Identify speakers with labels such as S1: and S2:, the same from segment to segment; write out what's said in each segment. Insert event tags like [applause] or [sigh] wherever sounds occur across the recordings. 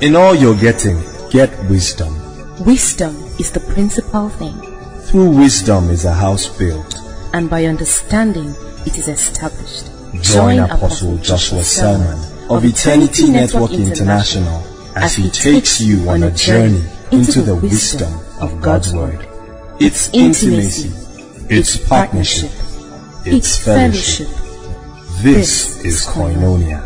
S1: In all you're getting, get wisdom.
S2: Wisdom is the principal thing,
S1: Through wisdom is a house built.
S2: and by understanding it is established.
S1: Join Apostle Joshua Selman of Eternity Network International as he takes you on a journey into the wisdom of God's Word. It's intimacy, it's partnership, it's fellowship. This is Koinonia.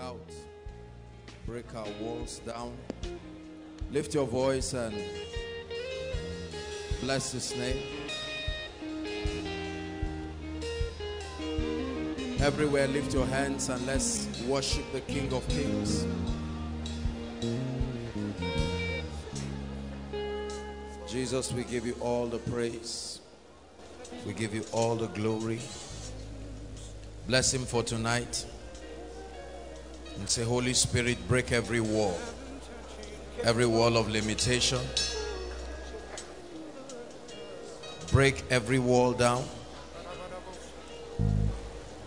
S3: Out, break our walls down. Lift your voice and bless His name. Everywhere, lift your hands and let's worship the King of Kings. Jesus, we give you all the praise. We give you all the glory. Bless him for tonight. And say, Holy Spirit, break every wall, every wall of limitation. Break every wall down.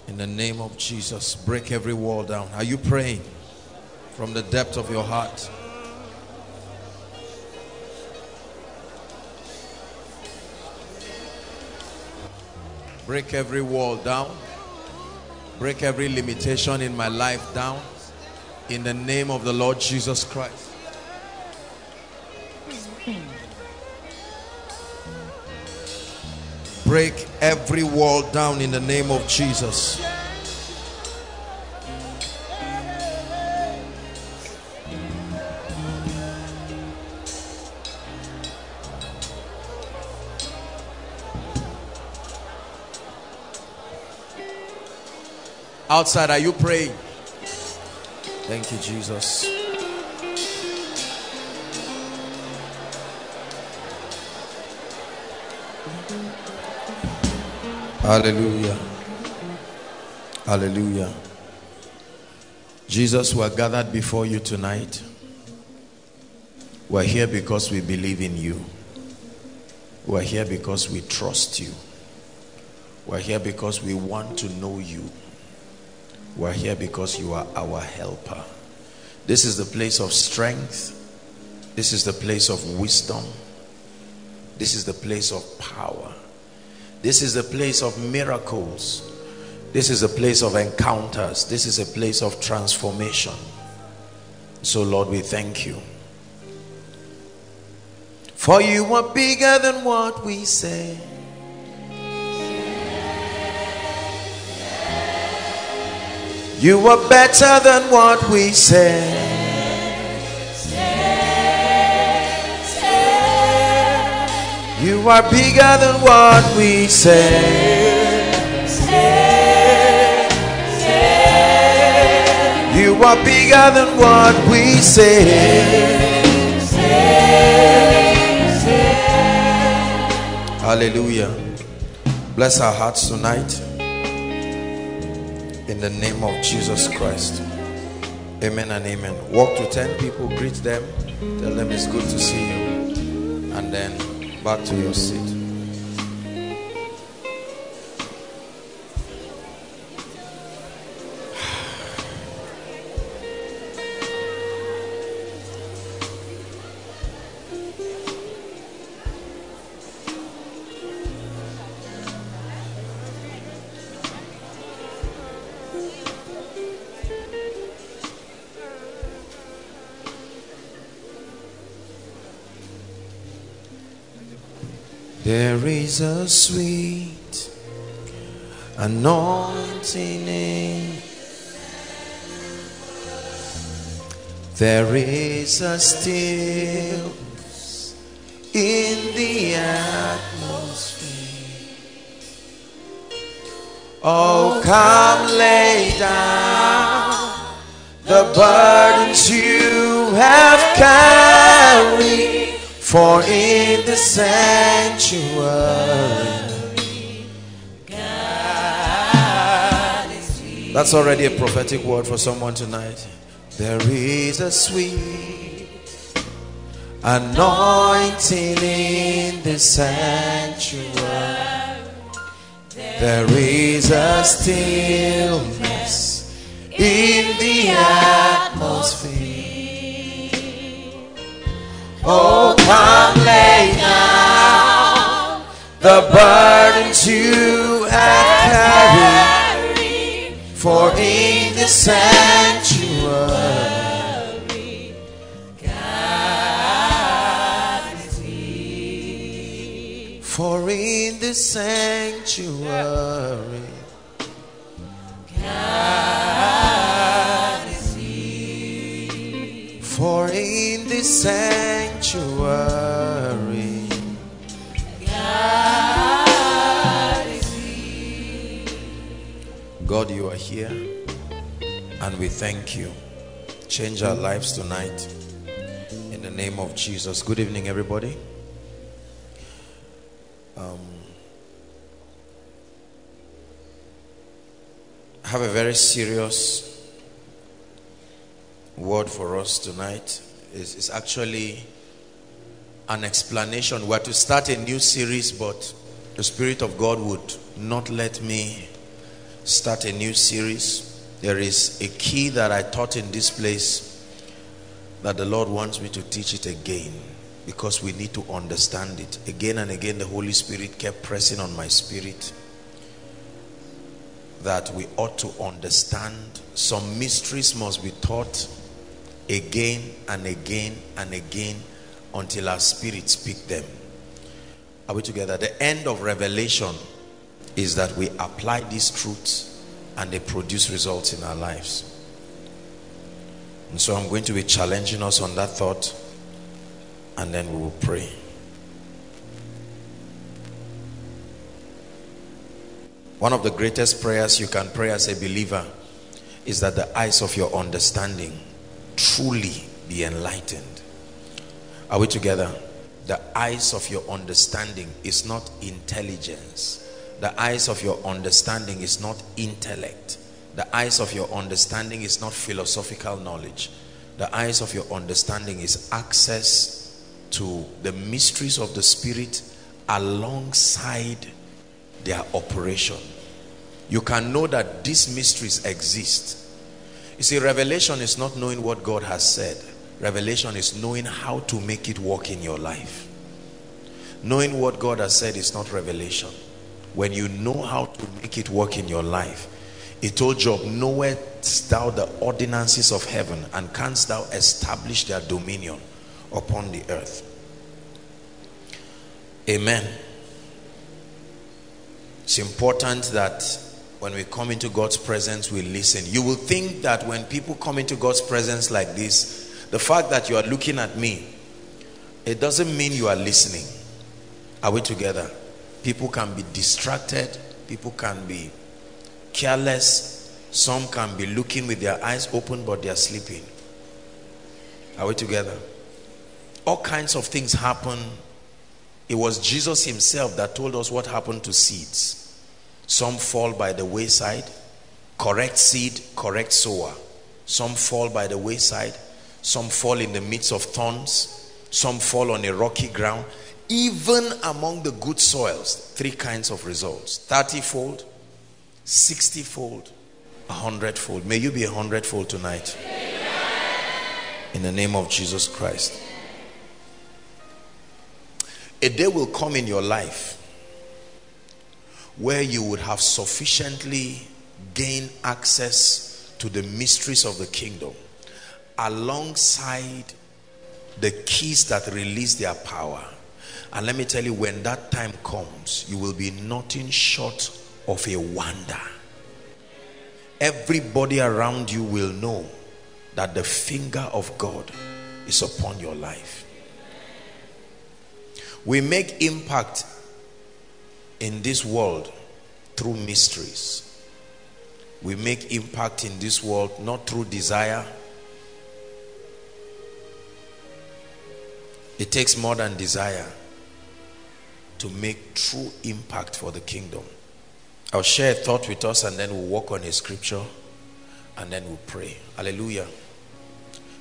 S3: In the name of Jesus, break every wall down. Are you praying from the depth of your heart? Break every wall down. Break every limitation in my life down. In the name of the Lord Jesus Christ. Break every wall down in the name of Jesus. Outside, are you praying? Thank you, Jesus. Hallelujah. Hallelujah. Jesus, we are gathered before you tonight. We're here because we believe in you. We're here because we trust you. We're here because we want to know you. We're here because you are our helper. This is the place of strength. This is the place of wisdom. This is the place of power. This is the place of miracles. This is a place of encounters. This is a place of transformation. So, Lord, we thank you. For you are bigger than what we say. You are better than what we say. You are bigger than what we say. You are bigger than what we say. Hallelujah. Bless our hearts tonight. In the name of Jesus Christ. Amen and amen. Walk to 10 people, greet them, tell them it's good to see you, and then back to your seat. There is a sweet anointing in. There is a stillness in the atmosphere. Oh, come lay down the burdens you have carried. For in the sanctuary, that's already a prophetic word for someone tonight. There is a sweet Anointing in the sanctuary. There is a stillness in the atmosphere. Oh, come lay down the burdens you have carried, for in the sanctuary, God is here. For in the sanctuary, God is here. For in the sanctuary, God, you are here, and we thank you. Change our lives tonight in the name of Jesus. Good evening, everybody. Um, I have a very serious word for us tonight. It's, it's actually an explanation. We're to start a new series, but the Spirit of God would not let me start a new series. There is a key that I taught in this place that the Lord wants me to teach it again because we need to understand it. Again and again, the Holy Spirit kept pressing on my spirit that we ought to understand some mysteries must be taught again and again and again until our spirit speak them are we together the end of revelation is that we apply these truths and they produce results in our lives and so i'm going to be challenging us on that thought and then we will pray One of the greatest prayers you can pray as a believer is that the eyes of your understanding truly be enlightened. Are we together? The eyes of your understanding is not intelligence. The eyes of your understanding is not intellect. The eyes of your understanding is not philosophical knowledge. The eyes of your understanding is access to the mysteries of the Spirit alongside their operation. You can know that these mysteries exist. You see, revelation is not knowing what God has said. Revelation is knowing how to make it work in your life. Knowing what God has said is not revelation. When you know how to make it work in your life, he told Job, Knowest thou the ordinances of heaven, and canst thou establish their dominion upon the earth? Amen. It's important that when we come into God's presence, we listen. You will think that when people come into God's presence like this, the fact that you are looking at me, it doesn't mean you are listening. Are we together? People can be distracted, people can be careless, some can be looking with their eyes open, but they are sleeping. Are we together? All kinds of things happen. It was Jesus himself that told us what happened to seeds. Some fall by the wayside. Correct seed, correct sower. Some fall by the wayside. Some fall in the midst of thorns. Some fall on a rocky ground. Even among the good soils, three kinds of results 30 fold, 60 fold, 100 fold. May you be a hundredfold tonight. In the name of Jesus Christ. A day will come in your life where you would have sufficiently gained access to the mysteries of the kingdom alongside the keys that release their power. And let me tell you, when that time comes, you will be nothing short of a wonder. Everybody around you will know that the finger of God is upon your life. We make impact in this world through mysteries. We make impact in this world not through desire. It takes more than desire to make true impact for the kingdom. I'll share a thought with us and then we'll walk on a scripture and then we'll pray. Hallelujah.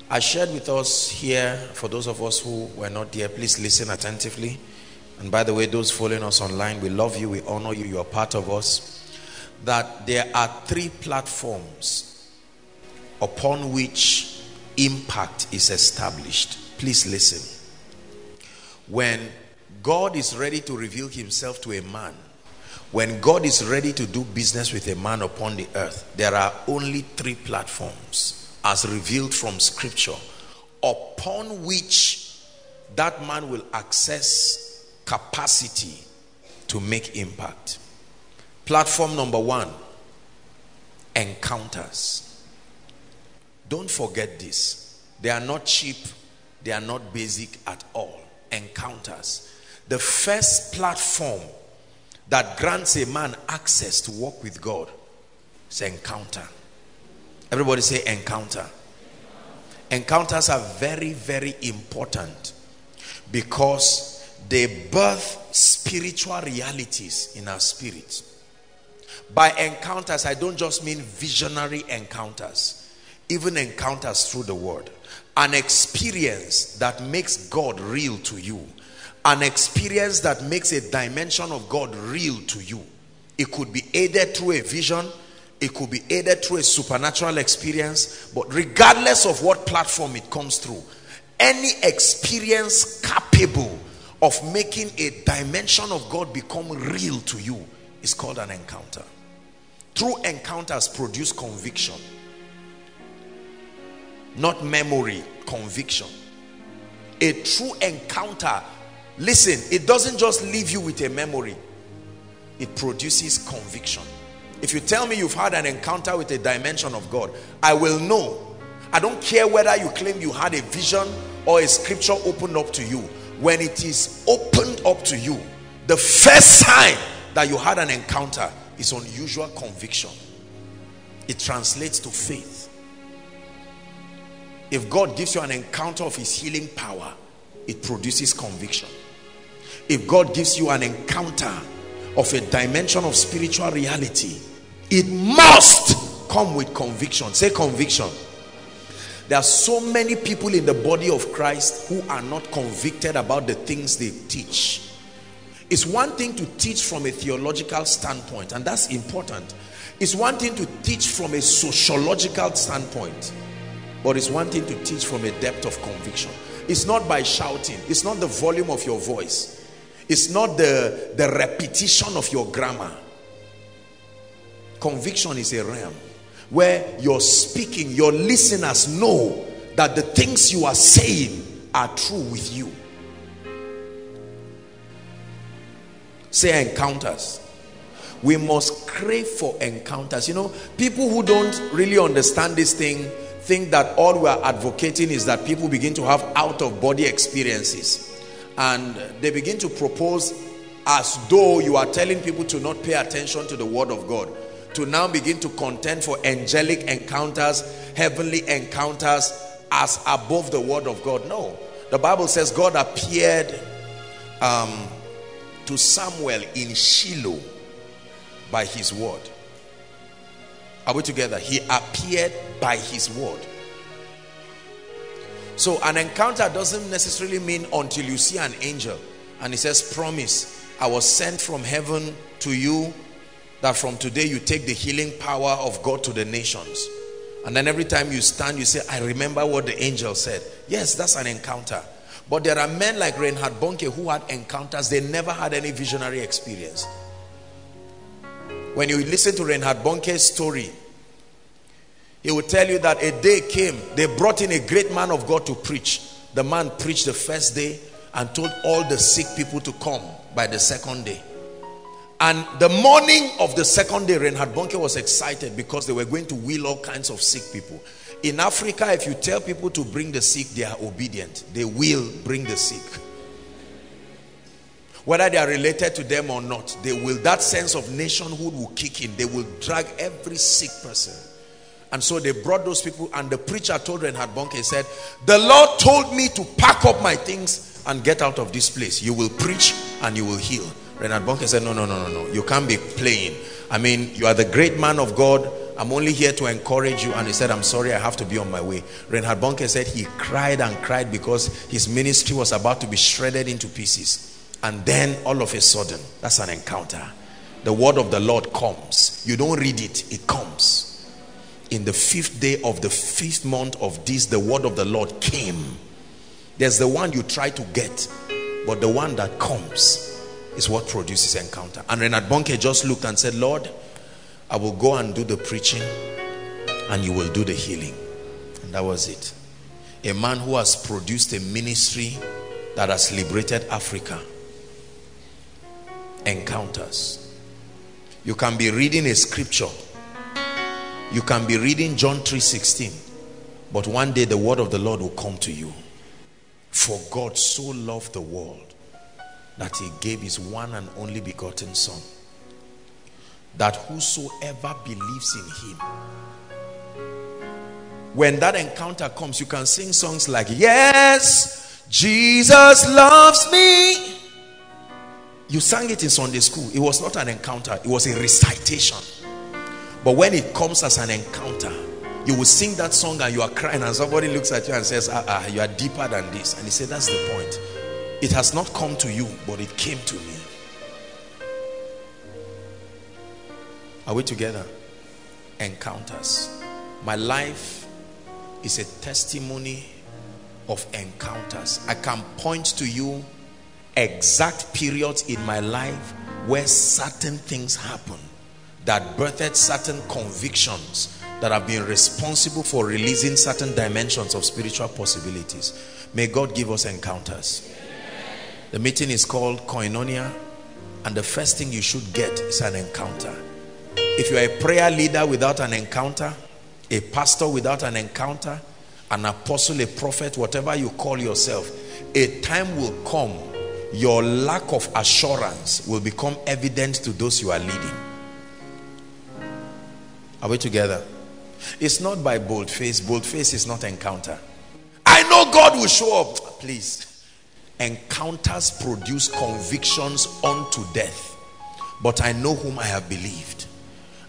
S3: I shared with us here, for those of us who were not there, please listen attentively. And by the way, those following us online, we love you, we honor you, you are part of us. That there are three platforms upon which impact is established. Please listen. When God is ready to reveal himself to a man, when God is ready to do business with a man upon the earth, there are only three platforms as revealed from scripture upon which that man will access capacity to make impact. Platform number one encounters. Don't forget this. They are not cheap, they are not basic at all. Encounters. The first platform that grants a man access to walk with God is encounter. Everybody say encounter. Encounters are very, very important because they birth spiritual realities in our spirit. By encounters, I don't just mean visionary encounters, even encounters through the word. An experience that makes God real to you an experience that makes a dimension of God real to you. It could be aided through a vision, it could be aided through a supernatural experience, but regardless of what platform it comes through, any experience capable of making a dimension of God become real to you is called an encounter. True encounters produce conviction, not memory, conviction. A true encounter Listen, it doesn't just leave you with a memory, it produces conviction. If you tell me you've had an encounter with a dimension of God, I will know. I don't care whether you claim you had a vision or a scripture opened up to you. When it is opened up to you, the first sign that you had an encounter is unusual conviction. It translates to faith. If God gives you an encounter of his healing power, it produces conviction if God gives you an encounter of a dimension of spiritual reality, it must come with conviction. Say conviction. There are so many people in the body of Christ who are not convicted about the things they teach. It's one thing to teach from a theological standpoint, and that's important. It's one thing to teach from a sociological standpoint, but it's one thing to teach from a depth of conviction. It's not by shouting, it's not the volume of your voice it's not the, the repetition of your grammar. Conviction is a realm where you're speaking, your listeners know that the things you are saying are true with you. Say encounters. We must crave for encounters. You know, people who don't really understand this thing think that all we are advocating is that people begin to have out of body experiences and they begin to propose as though you are telling people to not pay attention to the word of God. To now begin to contend for angelic encounters heavenly encounters as above the word of God. No. The Bible says God appeared um, to Samuel in Shiloh by his word. Are we together? He appeared by his word so an encounter doesn't necessarily mean until you see an angel. And he says, promise, I was sent from heaven to you that from today you take the healing power of God to the nations. And then every time you stand, you say, I remember what the angel said. Yes, that's an encounter. But there are men like Reinhard Bonnke who had encounters. They never had any visionary experience. When you listen to Reinhard Bonnke's story, he will tell you that a day came, they brought in a great man of God to preach. The man preached the first day and told all the sick people to come by the second day. And the morning of the second day, Reinhard Bonnke was excited because they were going to wheel all kinds of sick people. In Africa, if you tell people to bring the sick, they are obedient. They will bring the sick. Whether they are related to them or not, they will, that sense of nationhood will kick in. They will drag every sick person. And so they brought those people and the preacher told Reinhard Bonnke, he said, the Lord told me to pack up my things and get out of this place. You will preach and you will heal. Reinhard Bonnke said, no, no, no, no, no. You can't be playing. I mean, you are the great man of God I'm only here to encourage you. And he said, I'm sorry, I have to be on my way. Reinhard Bonnke said he cried and cried because his ministry was about to be shredded into pieces. And then all of a sudden, that's an encounter. The word of the Lord comes. You don't read it, it comes. In the fifth day of the fifth month of this, the word of the Lord came. There's the one you try to get, but the one that comes is what produces encounter. And Reinhard Bonnke just looked and said, Lord, I will go and do the preaching and you will do the healing. And that was it. A man who has produced a ministry that has liberated Africa. Encounters. You can be reading a scripture. You can be reading John 3:16. But one day the word of the Lord will come to you. For God so loved the world that he gave his one and only begotten son that whosoever believes in him when that encounter comes you can sing songs like yes jesus loves me you sang it in sunday school it was not an encounter it was a recitation but when it comes as an encounter you will sing that song and you are crying and somebody looks at you and says ah, ah you are deeper than this and he said that's the point it has not come to you, but it came to me. Are we together? Encounters. My life is a testimony of encounters. I can point to you exact periods in my life where certain things happen that birthed certain convictions that have been responsible for releasing certain dimensions of spiritual possibilities. May God give us encounters. The meeting is called Koinonia and the first thing you should get is an encounter. If you are a prayer leader without an encounter, a pastor without an encounter, an apostle, a prophet, whatever you call yourself, a time will come your lack of assurance will become evident to those you are leading. Are we together? It's not by bold face. Bold face is not encounter. I know God will show up. Please encounters produce convictions unto death but I know whom I have believed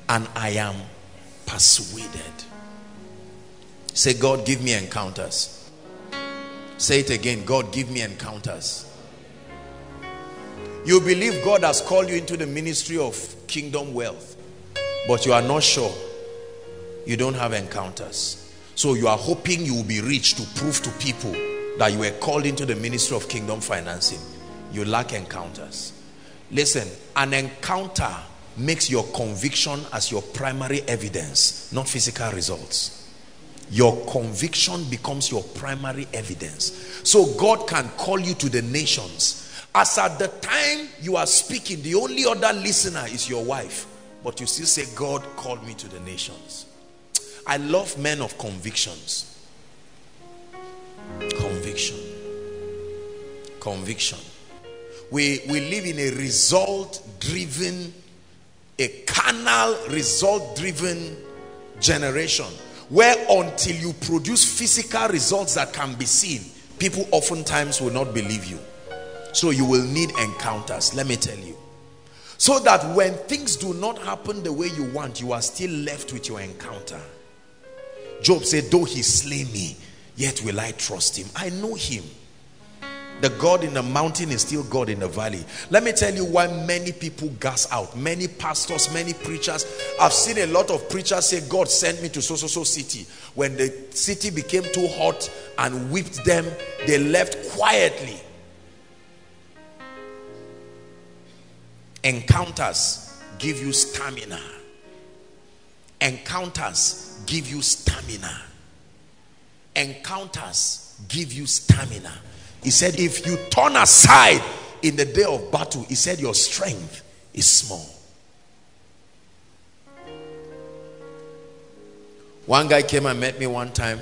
S3: and I am persuaded say God give me encounters say it again God give me encounters you believe God has called you into the ministry of kingdom wealth but you are not sure. You don't have encounters. So you are hoping you will be rich to prove to people that you were called into the ministry of kingdom financing. You lack encounters. Listen an encounter makes your conviction as your primary evidence not physical results. Your conviction becomes your primary evidence. So God can call you to the nations. As at the time you are speaking the only other listener is your wife but you still say God called me to the nations I love men of convictions Conviction. Conviction. We, we live in a result driven, a carnal result driven generation where until you produce physical results that can be seen, people oftentimes will not believe you. So you will need encounters, let me tell you. So that when things do not happen the way you want, you are still left with your encounter. Job said, though he slay me, Yet will I trust him. I know him. The God in the mountain is still God in the valley. Let me tell you why many people gas out. Many pastors, many preachers. I've seen a lot of preachers say, God sent me to so, so, so city. When the city became too hot and whipped them, they left quietly. Encounters give you stamina. Encounters give you stamina encounters give you stamina. He said, if you turn aside in the day of battle, he said, your strength is small. One guy came and met me one time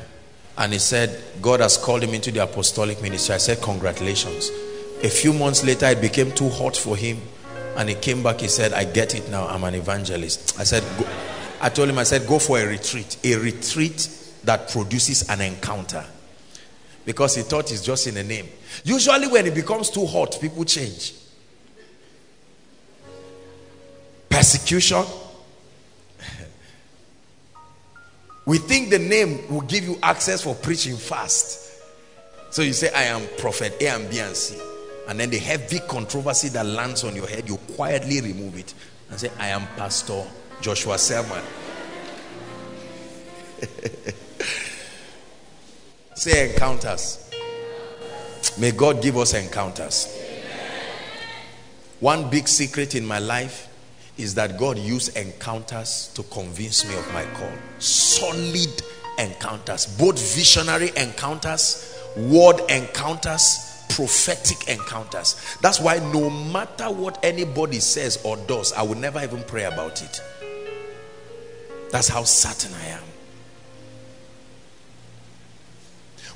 S3: and he said, God has called him into the apostolic ministry. I said, Congratulations. A few months later, it became too hot for him and he came back. He said, I get it now. I'm an evangelist. I said, I told him, I said, go for a retreat. A retreat that produces an encounter because he thought it's just in a name usually when it becomes too hot people change persecution We think the name will give you access for preaching fast. So you say, I am prophet A and B and C. And then the heavy controversy that lands on your head, you quietly remove it and say, I am Pastor Joshua Selman. [laughs] say encounters. May God give us encounters. One big secret in my life is that God used encounters to convince me of my call. Solid encounters, both visionary encounters, word encounters, prophetic encounters. That's why no matter what anybody says or does, I will never even pray about it. That's how certain I am.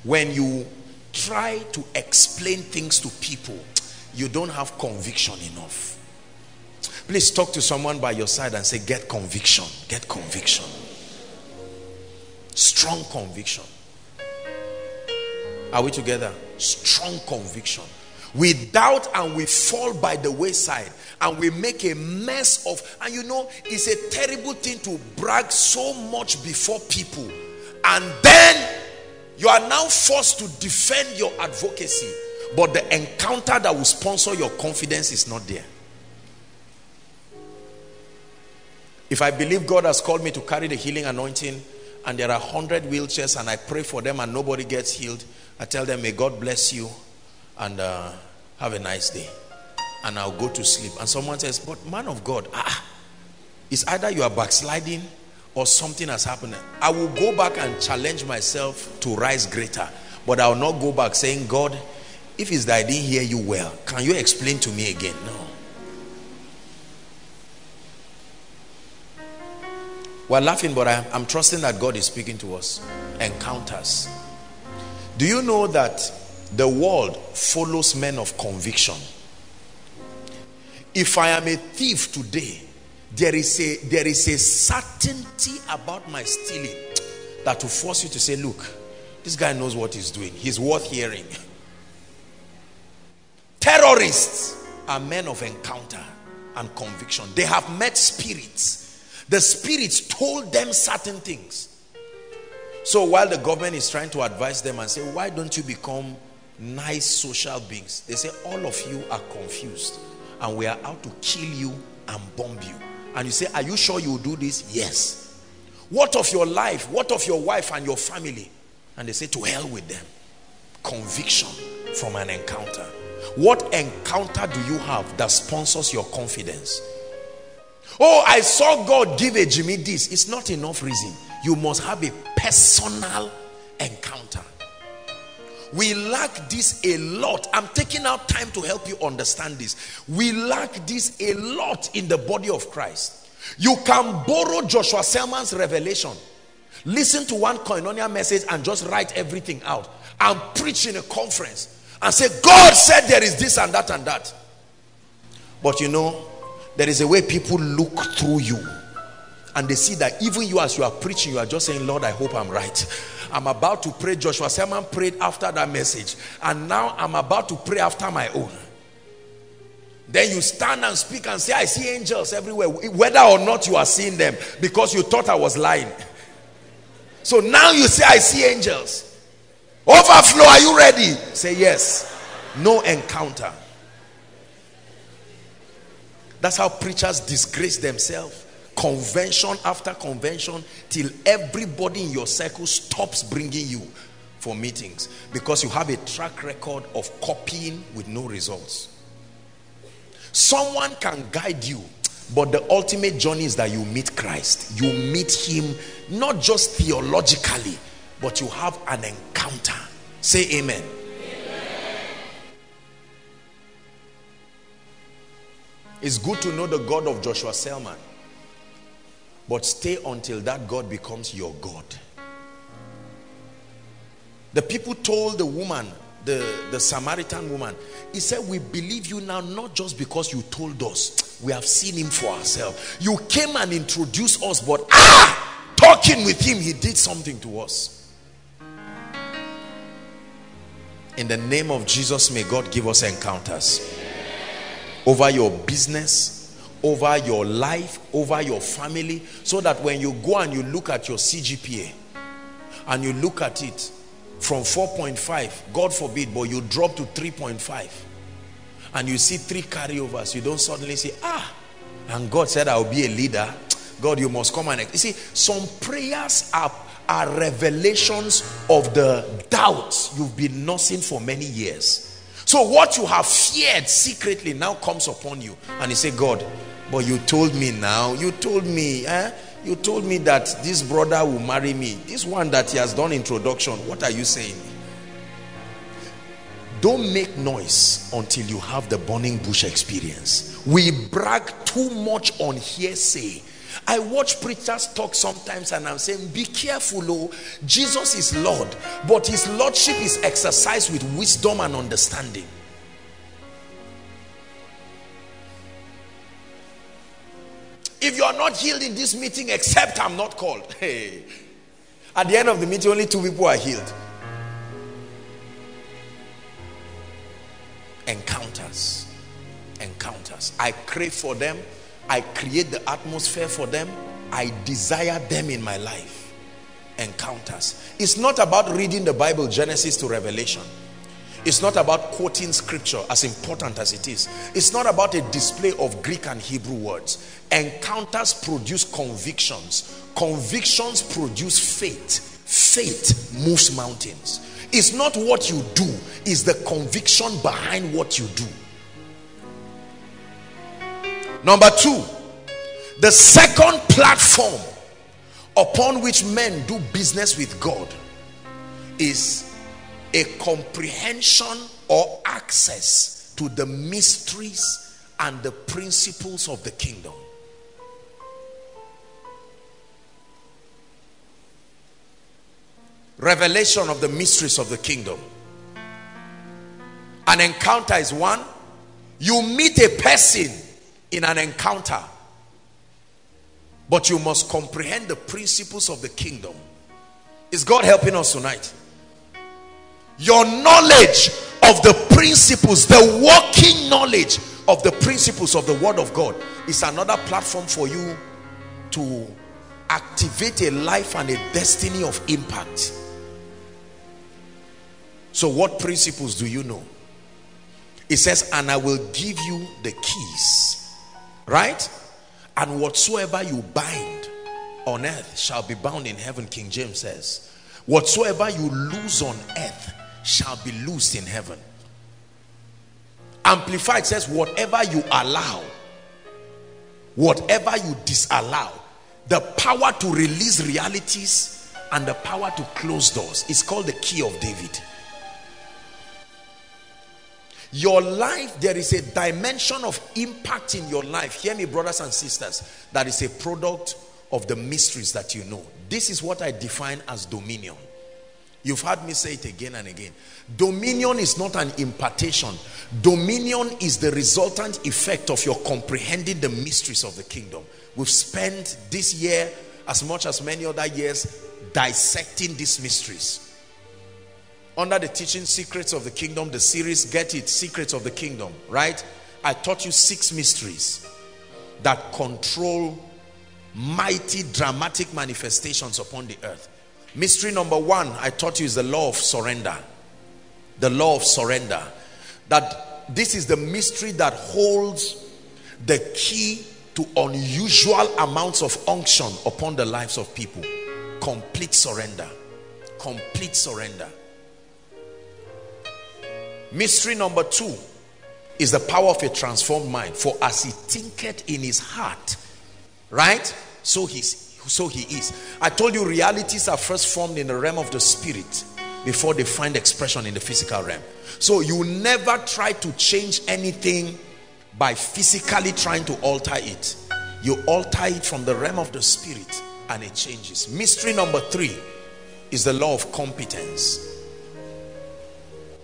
S3: When you try to explain things to people, you don't have conviction enough. Please talk to someone by your side and say, Get conviction. Get conviction. Strong conviction. Are we together? Strong conviction. We doubt and we fall by the wayside and we make a mess of. And you know, it's a terrible thing to brag so much before people and then you are now forced to defend your advocacy but the encounter that will sponsor your confidence is not there. If I believe God has called me to carry the healing anointing and there are 100 wheelchairs and I pray for them and nobody gets healed, I tell them, may God bless you and uh, have a nice day. And I'll go to sleep. And someone says, but man of God, ah, it's either you are backsliding or something has happened. I will go back and challenge myself to rise greater. But I will not go back saying, God, if it's that I didn't hear you well, can you explain to me again? No. We're laughing, but I'm, I'm trusting that God is speaking to us. Encounters. Do you know that the world follows men of conviction? If I am a thief today, there is a there is a certainty about my stealing that will force you to say, look, this guy knows what he's doing. He's worth hearing. Terrorists are men of encounter and conviction. They have met spirits. The spirits told them certain things. So while the government is trying to advise them and say, why don't you become nice social beings? They say, all of you are confused and we are out to kill you and bomb you. And you say, are you sure you do this? Yes. What of your life? What of your wife and your family? And they say, to hell with them. Conviction from an encounter. What encounter do you have that sponsors your confidence? Oh, I saw God give a Jimmy this. It's not enough reason. You must have a personal encounter. We lack this a lot. I'm taking out time to help you understand this. We lack this a lot in the body of Christ. You can borrow Joshua Selman's revelation. Listen to one koinonia message and just write everything out. And preach in a conference and say, God said there is this and that and that. But you know, there is a way people look through you and they see that even you as you are preaching, you are just saying, Lord, I hope I'm right. I'm about to pray. Joshua Selman prayed after that message. And now I'm about to pray after my own. Then you stand and speak and say, I see angels everywhere. Whether or not you are seeing them because you thought I was lying. So now you say, I see angels. Overflow, are you ready? Say yes. No encounter. That's how preachers disgrace themselves. Convention after convention till everybody in your circle stops bringing you for meetings because you have a track record of copying with no results. Someone can guide you, but the ultimate journey is that you meet Christ. You meet him not just theologically, but you have an encounter. Say amen. It's good to know the God of Joshua Selman. But stay until that God becomes your God. The people told the woman, the, the Samaritan woman, he said, we believe you now not just because you told us. We have seen him for ourselves. You came and introduced us, but ah, talking with him, he did something to us. In the name of Jesus, may God give us encounters over your business, over your life, over your family, so that when you go and you look at your CGPA, and you look at it from 4.5, God forbid, but you drop to 3.5 and you see three carryovers, you don't suddenly say, ah, and God said, I'll be a leader. God, you must come and you see, some prayers are, are revelations of the doubts you've been nursing for many years. So what you have feared secretly now comes upon you. And you say, God, but you told me now, you told me, eh? You told me that this brother will marry me. This one that he has done introduction, what are you saying? Don't make noise until you have the burning bush experience. We brag too much on hearsay. I watch preachers talk sometimes and I'm saying, be careful, oh, Jesus is Lord, but his Lordship is exercised with wisdom and understanding. If you are not healed in this meeting, except I'm not called. [laughs] Hey. At the end of the meeting, only two people are healed. Encounters. Encounters. I crave for them. I create the atmosphere for them. I desire them in my life. Encounters. It's not about reading the Bible, Genesis to Revelation. It's not about quoting scripture as important as it is. It's not about a display of Greek and Hebrew words. Encounters produce convictions. Convictions produce faith. Faith moves mountains. It's not what you do, it's the conviction behind what you do. Number two, the second platform upon which men do business with God is a comprehension or access to the mysteries and the principles of the kingdom. Revelation of the mysteries of the kingdom. An encounter is one. You meet a person in an encounter, but you must comprehend the principles of the kingdom. Is God helping us tonight? Your knowledge of the principles the working knowledge of the principles of the word of God is another platform for you to activate a life and a destiny of impact. So what principles do you know? It says and I will give you the keys right? And whatsoever you bind on earth shall be bound in heaven King James says. Whatsoever you lose on earth shall be loosed in heaven. Amplified says, whatever you allow, whatever you disallow, the power to release realities and the power to close doors is called the key of David. Your life, there is a dimension of impact in your life. Hear me, brothers and sisters, that is a product of the mysteries that you know. This is what I define as dominion. You've heard me say it again and again. Dominion is not an impartation. Dominion is the resultant effect of your comprehending the mysteries of the kingdom. We've spent this year, as much as many other years, dissecting these mysteries. Under the teaching Secrets of the Kingdom, the series, get it, Secrets of the Kingdom, right? I taught you six mysteries that control mighty dramatic manifestations upon the earth. Mystery number one, I taught you is the law of surrender. The law of surrender. That this is the mystery that holds the key to unusual amounts of unction upon the lives of people. Complete surrender. Complete surrender. Mystery number two is the power of a transformed mind. For as he thinketh in his heart, right? So he's so he is. I told you realities are first formed in the realm of the spirit before they find expression in the physical realm. So you never try to change anything by physically trying to alter it. You alter it from the realm of the spirit and it changes. Mystery number three is the law of competence.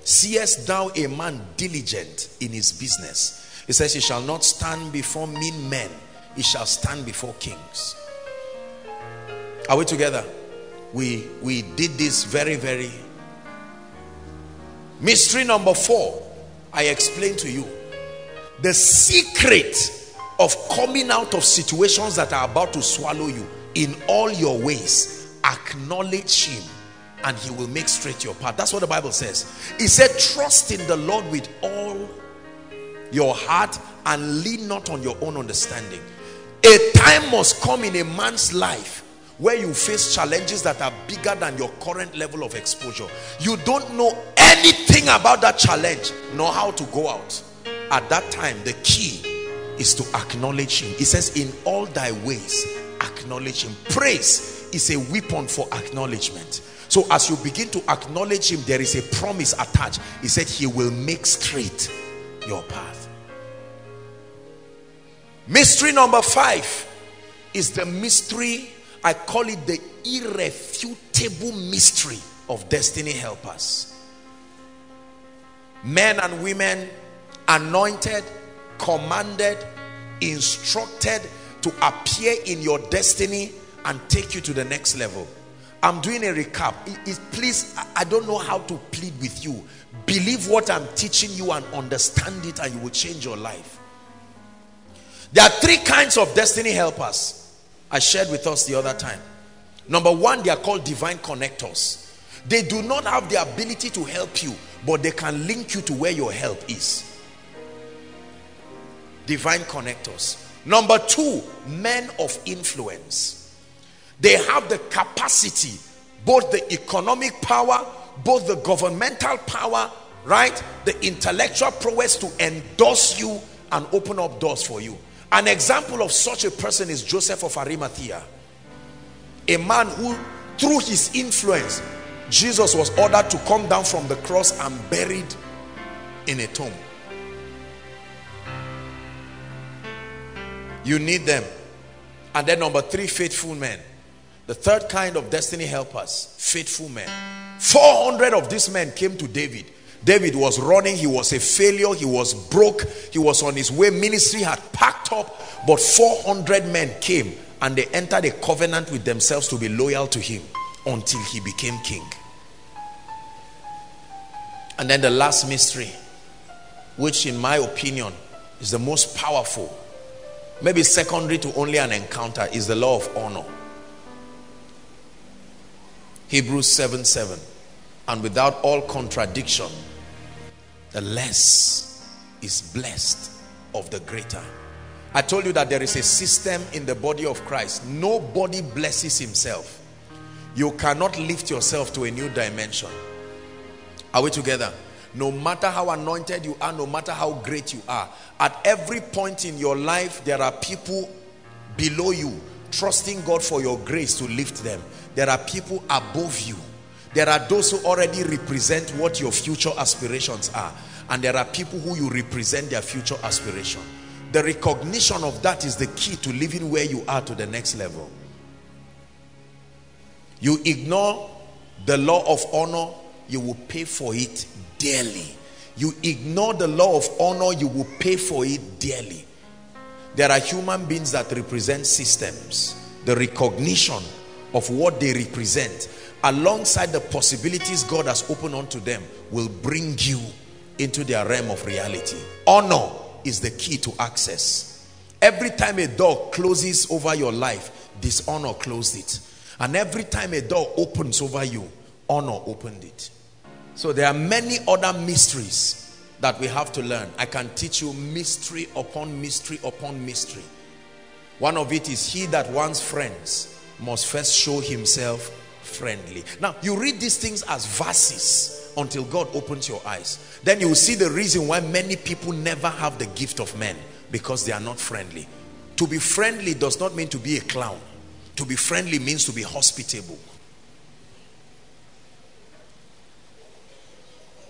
S3: Seest thou a man diligent in his business? He says, He shall not stand before mean men, he shall stand before kings. Are we together? We we did this very, very. Mystery number four. I explained to you the secret of coming out of situations that are about to swallow you in all your ways. Acknowledge him and he will make straight your path. That's what the Bible says. He said, trust in the Lord with all your heart and lean not on your own understanding. A time must come in a man's life where you face challenges that are bigger than your current level of exposure. You don't know anything about that challenge, nor how to go out. At that time, the key is to acknowledge him. He says, in all thy ways, acknowledge him. Praise is a weapon for acknowledgement. So as you begin to acknowledge him, there is a promise attached. He said he will make straight your path. Mystery number five is the mystery, I call it the irrefutable mystery of destiny helpers. Men and women anointed, commanded, instructed to appear in your destiny and take you to the next level. I'm doing a recap. It, it, please, I don't know how to plead with you. Believe what I'm teaching you and understand it and you will change your life. There are three kinds of destiny helpers. I shared with us the other time. Number one, they are called divine connectors. They do not have the ability to help you, but they can link you to where your help is. Divine connectors. Number two, men of influence. They have the capacity, both the economic power, both the governmental power, right? The intellectual prowess to endorse you and open up doors for you. An example of such a person is Joseph of Arimathea. A man who, through his influence, Jesus was ordered to come down from the cross and buried in a tomb. You need them. And then number three, faithful men. The third kind of destiny helpers, faithful men. 400 of these men came to David. David was running, he was a failure, he was broke, he was on his way, ministry had packed up, but 400 men came and they entered a covenant with themselves to be loyal to him until he became king. And then the last mystery, which in my opinion is the most powerful, maybe secondary to only an encounter, is the law of honor. Hebrews 7 7. And without all contradiction, the less is blessed of the greater. I told you that there is a system in the body of Christ. Nobody blesses himself. You cannot lift yourself to a new dimension. Are we together? No matter how anointed you are, no matter how great you are, at every point in your life, there are people below you trusting God for your grace to lift them. There are people above you. There are those who already represent what your future aspirations are. And there are people who you represent their future aspiration. The recognition of that is the key to living where you are to the next level. You ignore the law of honor, you will pay for it dearly. You ignore the law of honor, you will pay for it dearly. There are human beings that represent systems. The recognition of what they represent alongside the possibilities God has opened unto them will bring you into their realm of reality. Honor is the key to access. Every time a door closes over your life, dishonor closed it. And every time a door opens over you, honor opened it. So there are many other mysteries that we have to learn. I can teach you mystery upon mystery upon mystery. One of it is he that wants friends must first show himself friendly. Now, you read these things as verses until God opens your eyes. Then you will see the reason why many people never have the gift of men because they are not friendly. To be friendly does not mean to be a clown. To be friendly means to be hospitable.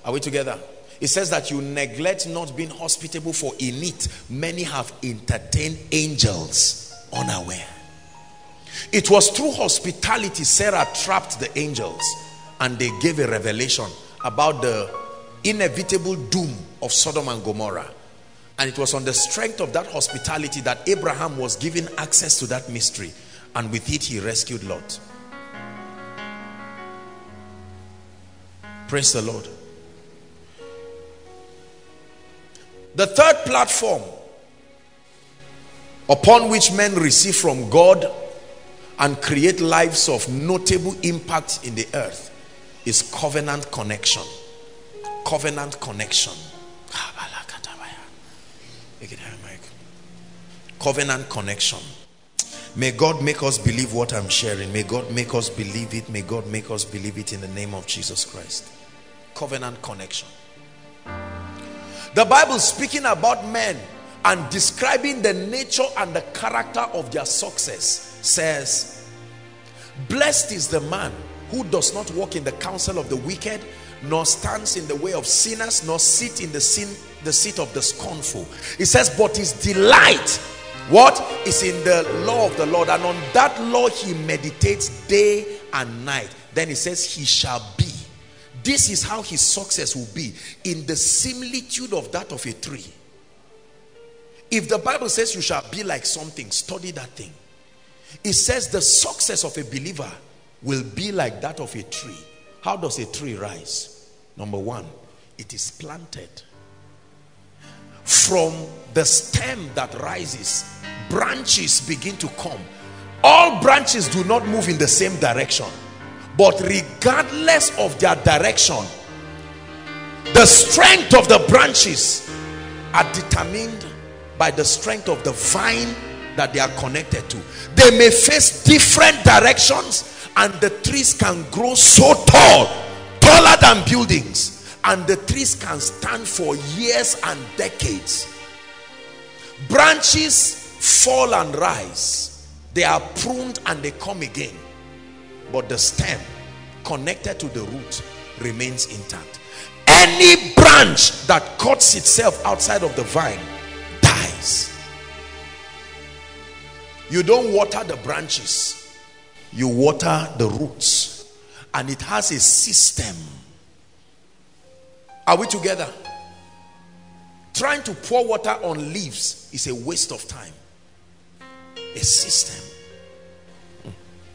S3: Are we together? It says that you neglect not being hospitable for in it many have entertained angels unaware. It was through hospitality Sarah trapped the angels and they gave a revelation about the inevitable doom of Sodom and Gomorrah. And it was on the strength of that hospitality that Abraham was given access to that mystery. And with it, he rescued Lot. Praise the Lord. The third platform upon which men receive from God and create lives of notable impact in the earth is covenant connection. Covenant connection. Covenant connection. May God make us believe what I'm sharing. May God make us believe it. May God make us believe it in the name of Jesus Christ. Covenant connection. The Bible speaking about men and describing the nature and the character of their success says, Blessed is the man who does not walk in the counsel of the wicked, nor stands in the way of sinners, nor sit in the sin, the seat of the scornful. It says, but his delight, what is in the law of the Lord, and on that law he meditates day and night. Then he says, he shall be. This is how his success will be in the similitude of that of a tree. If the Bible says you shall be like something, study that thing. It says the success of a believer will be like that of a tree. How does a tree rise? Number one, it is planted. From the stem that rises, branches begin to come. All branches do not move in the same direction. But regardless of their direction, the strength of the branches are determined by the strength of the vine that they are connected to. They may face different directions and the trees can grow so tall, taller than buildings, and the trees can stand for years and decades. Branches fall and rise, they are pruned and they come again, but the stem connected to the root remains intact. Any branch that cuts itself outside of the vine dies. You don't water the branches, you water the roots, and it has a system. Are we together? Trying to pour water on leaves is a waste of time. A system.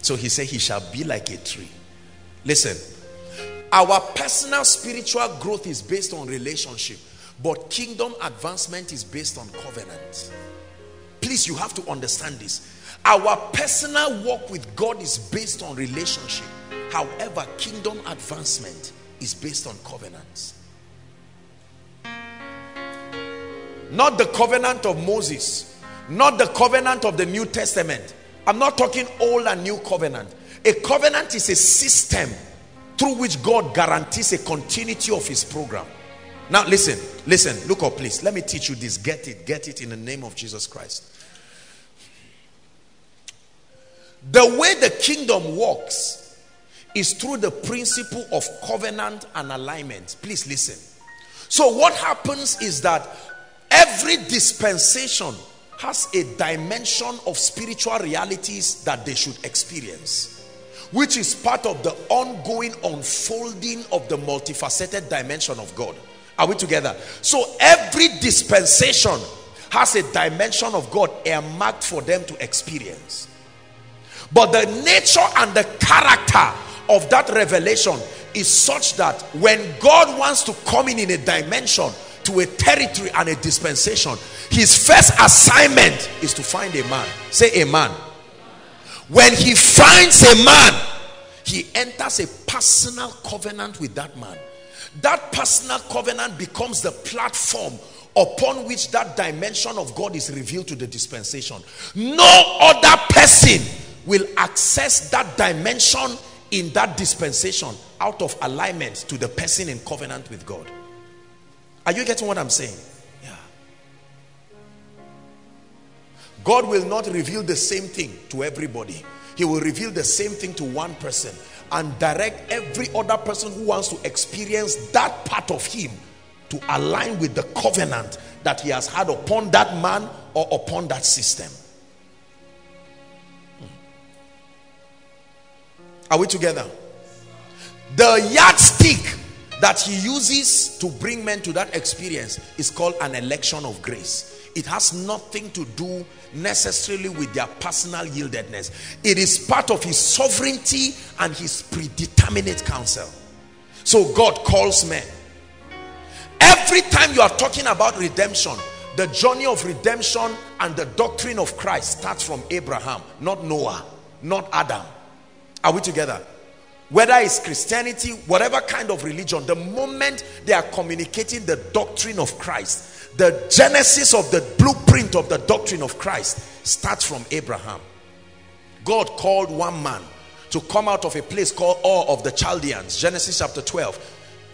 S3: So he said, He shall be like a tree. Listen, our personal spiritual growth is based on relationship. But kingdom advancement is based on covenant. Please, you have to understand this. Our personal walk with God is based on relationship. However, kingdom advancement is based on covenants. Not the covenant of Moses, not the covenant of the New Testament. I'm not talking old and new covenant. A covenant is a system through which God guarantees a continuity of his program. Now listen, listen, look up please. Let me teach you this. Get it, get it in the name of Jesus Christ. The way the kingdom works is through the principle of covenant and alignment. Please listen. So what happens is that every dispensation has a dimension of spiritual realities that they should experience which is part of the ongoing unfolding of the multifaceted dimension of God. Are we together? So every dispensation has a dimension of God earmarked for them to experience. But the nature and the character of that revelation is such that when God wants to come in in a dimension to a territory and a dispensation, his first assignment is to find a man. Say a man. When he finds a man, he enters a personal covenant with that man that personal covenant becomes the platform upon which that dimension of God is revealed to the dispensation. No other person will access that dimension in that dispensation out of alignment to the person in covenant with God. Are you getting what I'm saying? Yeah. God will not reveal the same thing to everybody. He will reveal the same thing to one person and direct every other person who wants to experience that part of him to align with the covenant that he has had upon that man or upon that system. Hmm. Are we together? The yardstick that he uses to bring men to that experience is called an election of grace. It has nothing to do necessarily with their personal yieldedness. It is part of his sovereignty and his predeterminate counsel. So God calls men. Every time you are talking about redemption, the journey of redemption and the doctrine of Christ starts from Abraham, not Noah, not Adam. Are we together? whether it's Christianity, whatever kind of religion, the moment they are communicating the doctrine of Christ, the genesis of the blueprint of the doctrine of Christ starts from Abraham. God called one man to come out of a place called Ur of the Chaldeans, Genesis chapter 12,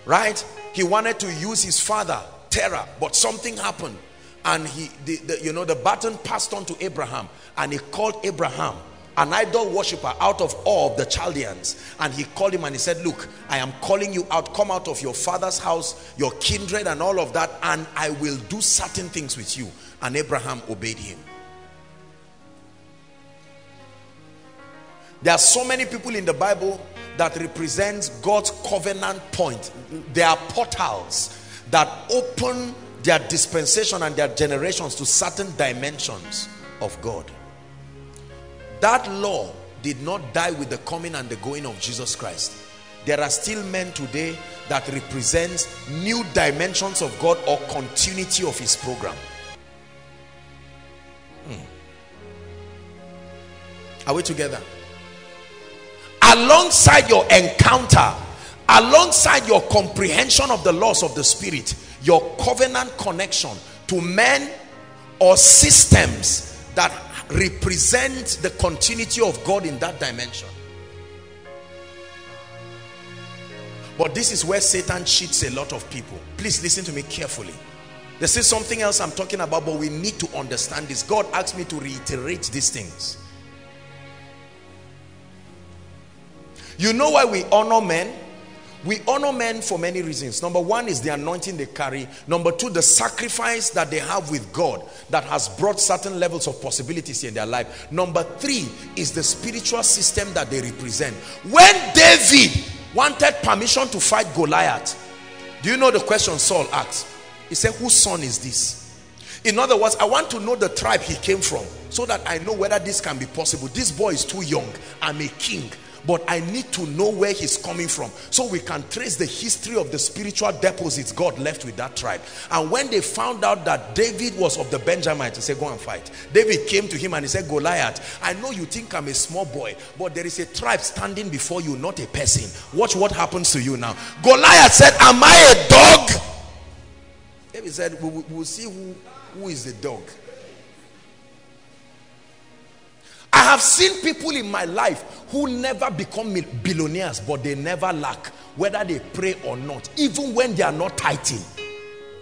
S3: right? He wanted to use his father, Terah, but something happened and he, the, the, you know, the baton passed on to Abraham and he called Abraham an idol worshiper out of Ur of the Chaldeans. And he called him and he said look I am calling you out. Come out of your father's house your kindred and all of that and I will do certain things with you. And Abraham obeyed him. There are so many people in the Bible that represents God's covenant point. They are portals that open their dispensation and their generations to certain dimensions of God that law did not die with the coming and the going of Jesus Christ. There are still men today that represents new dimensions of God or continuity of his program. Hmm. Are we together? Alongside your encounter, alongside your comprehension of the laws of the spirit, your covenant connection to men or systems that represent the continuity of God in that dimension. But this is where Satan cheats a lot of people. Please listen to me carefully. This is something else I'm talking about, but we need to understand this. God asked me to reiterate these things. You know why we honor men? We honor men for many reasons. Number one is the anointing they carry. Number two, the sacrifice that they have with God that has brought certain levels of possibilities in their life. Number three is the spiritual system that they represent. When David wanted permission to fight Goliath, do you know the question Saul asked? He said, whose son is this? In other words, I want to know the tribe he came from so that I know whether this can be possible. This boy is too young. I'm a king but I need to know where he's coming from so we can trace the history of the spiritual deposits God left with that tribe. And when they found out that David was of the Benjamites, he said, go and fight. David came to him and he said, Goliath, I know you think I'm a small boy, but there is a tribe standing before you, not a person. Watch what happens to you now. Goliath said, am I a dog? David said, we will see who, who is the dog. I have seen people in my life who never become billionaires, but they never lack, whether they pray or not, even when they are not tithing.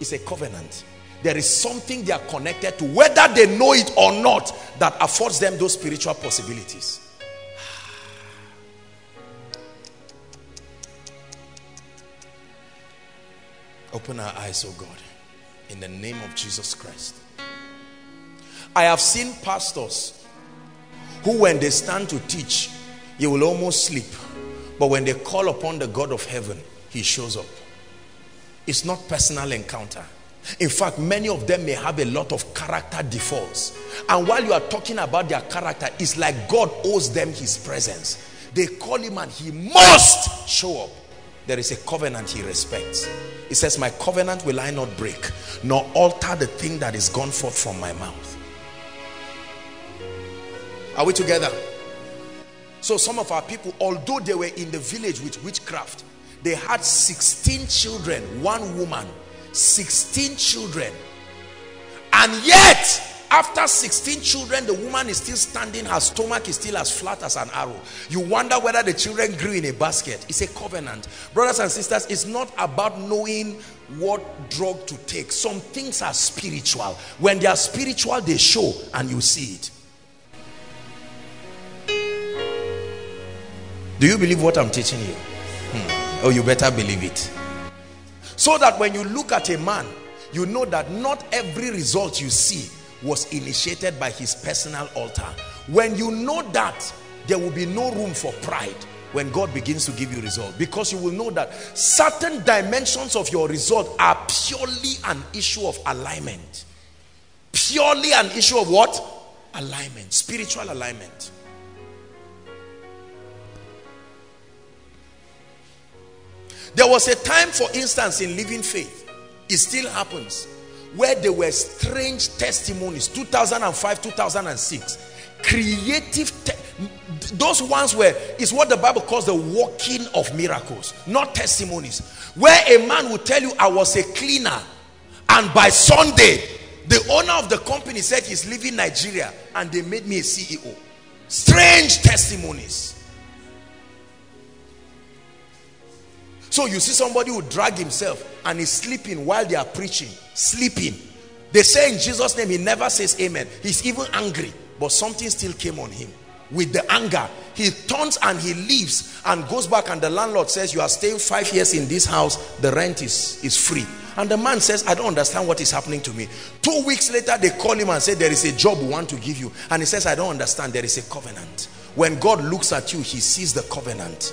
S3: It's a covenant. There is something they are connected to, whether they know it or not, that affords them those spiritual possibilities. [sighs] Open our eyes, oh God, in the name of Jesus Christ. I have seen pastors who when they stand to teach, you will almost sleep. But when they call upon the God of heaven, he shows up. It's not personal encounter. In fact, many of them may have a lot of character defaults. And while you are talking about their character, it's like God owes them his presence. They call him and he must show up. There is a covenant he respects. He says, my covenant will I not break, nor alter the thing that is gone forth from my mouth. Are we together? So some of our people, although they were in the village with witchcraft, they had 16 children, one woman, 16 children. And yet, after 16 children, the woman is still standing, her stomach is still as flat as an arrow. You wonder whether the children grew in a basket. It's a covenant. Brothers and sisters, it's not about knowing what drug to take. Some things are spiritual. When they are spiritual, they show and you see it. Do you believe what I'm teaching you? Hmm. Oh, you better believe it. So that when you look at a man, you know that not every result you see was initiated by his personal altar. When you know that, there will be no room for pride when God begins to give you result because you will know that certain dimensions of your result are purely an issue of alignment. Purely an issue of what? Alignment, spiritual alignment. There was a time, for instance, in living faith, it still happens, where there were strange testimonies, 2005, 2006, creative, those ones were is what the bible calls the working of miracles not testimonies. Where a man will tell you i was a cleaner and by sunday the owner of the company said he's leaving nigeria and they made me a ceo strange testimonies so you see somebody who drag himself and is sleeping while they are preaching sleeping. They say in jesus name he never says amen. He's even angry but something still came on him. With the anger he turns and he leaves and goes back and the landlord says you are staying five years in this house. The rent is is free. And the man says i don't understand what is happening to me. Two weeks later they call him and say there is a job we want to give you. And he says i don't understand. There is a covenant. When god looks at you he sees the covenant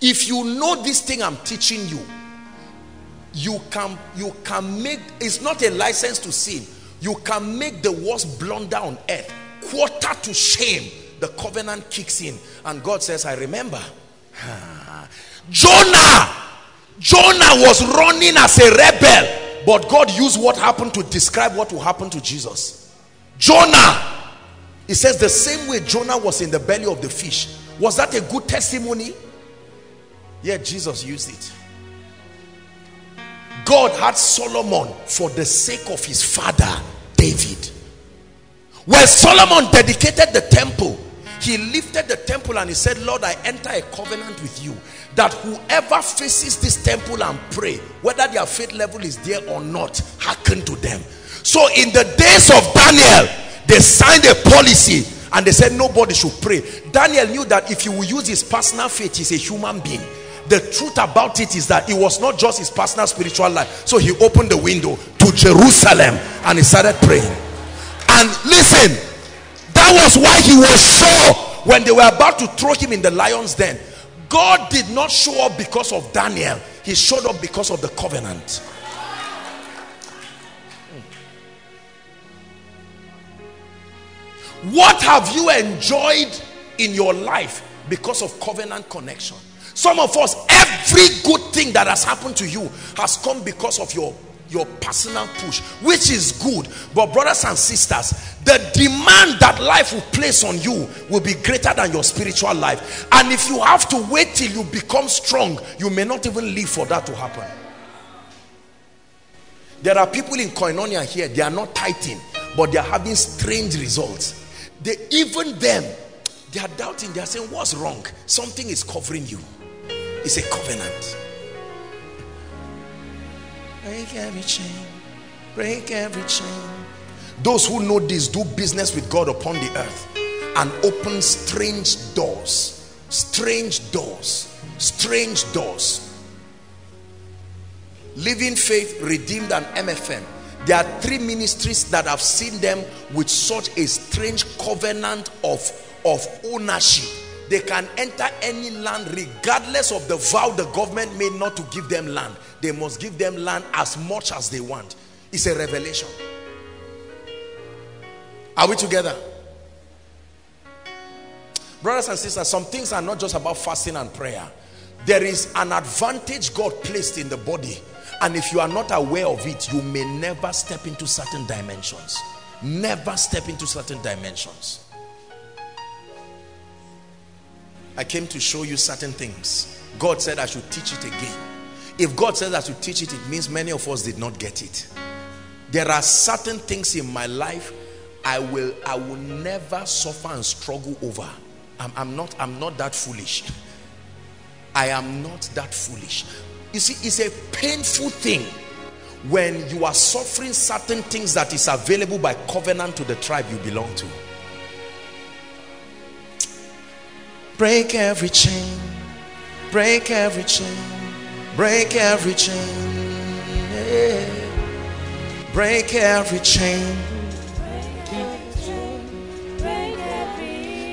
S3: If you know this thing I'm teaching you, you can you can make it's not a license to sin. You can make the worst blunder on earth. Quarter to shame the covenant kicks in. And god says i remember. [laughs] Jonah jonah was running as a rebel but god used what happened to describe what will happen to jesus. Jonah he says the same way jonah was in the belly of the fish. Was that a good testimony yeah jesus used it God had Solomon for the sake of his father David. When Solomon dedicated the temple, he lifted the temple and he said, Lord, I enter a covenant with you that whoever faces this temple and pray, whether their faith level is there or not, hearken to them. So in the days of Daniel, they signed a policy and they said nobody should pray. Daniel knew that if you will use his personal faith, he's a human being the truth about it is that it was not just his personal spiritual life. So he opened the window to Jerusalem and he started praying. And listen that was why he was sure when they were about to throw him in the lion's den. God did not show up because of Daniel. He showed up because of the covenant. What have you enjoyed in your life because of covenant connection some of us, every good thing that has happened to you has come because of your your personal push which is good. But brothers and sisters the demand that life will place on you will be greater than your spiritual life. And if you have to wait till you become strong you may not even live for that to happen. There are people in koinonia here they are not tithing but they are having strange results. They even them they are doubting they are saying what's wrong? Something is covering you it's a covenant. Break every chain. Break every chain. Those who know this do business with God upon the earth and open strange doors. Strange doors. Strange doors. Living Faith, Redeemed, and MFM. There are three ministries that have seen them with such a strange covenant of, of ownership they can enter any land regardless of the vow the government made not to give them land. They must give them land as much as they want. It's a revelation. Are we together? Brothers and sisters some things are not just about fasting and prayer. There is an advantage God placed in the body. And if you are not aware of it you may never step into certain dimensions. Never step into certain dimensions I came to show you certain things. God said I should teach it again. If God says I should teach it, it means many of us did not get it. There are certain things in my life I will I will never suffer and struggle over. I'm, I'm not I'm not that foolish. I am not that foolish. You see, it's a painful thing when you are suffering certain things that is available by covenant to the tribe you belong to. Break every chain. Break every chain. Break every chain. Yeah. break every chain.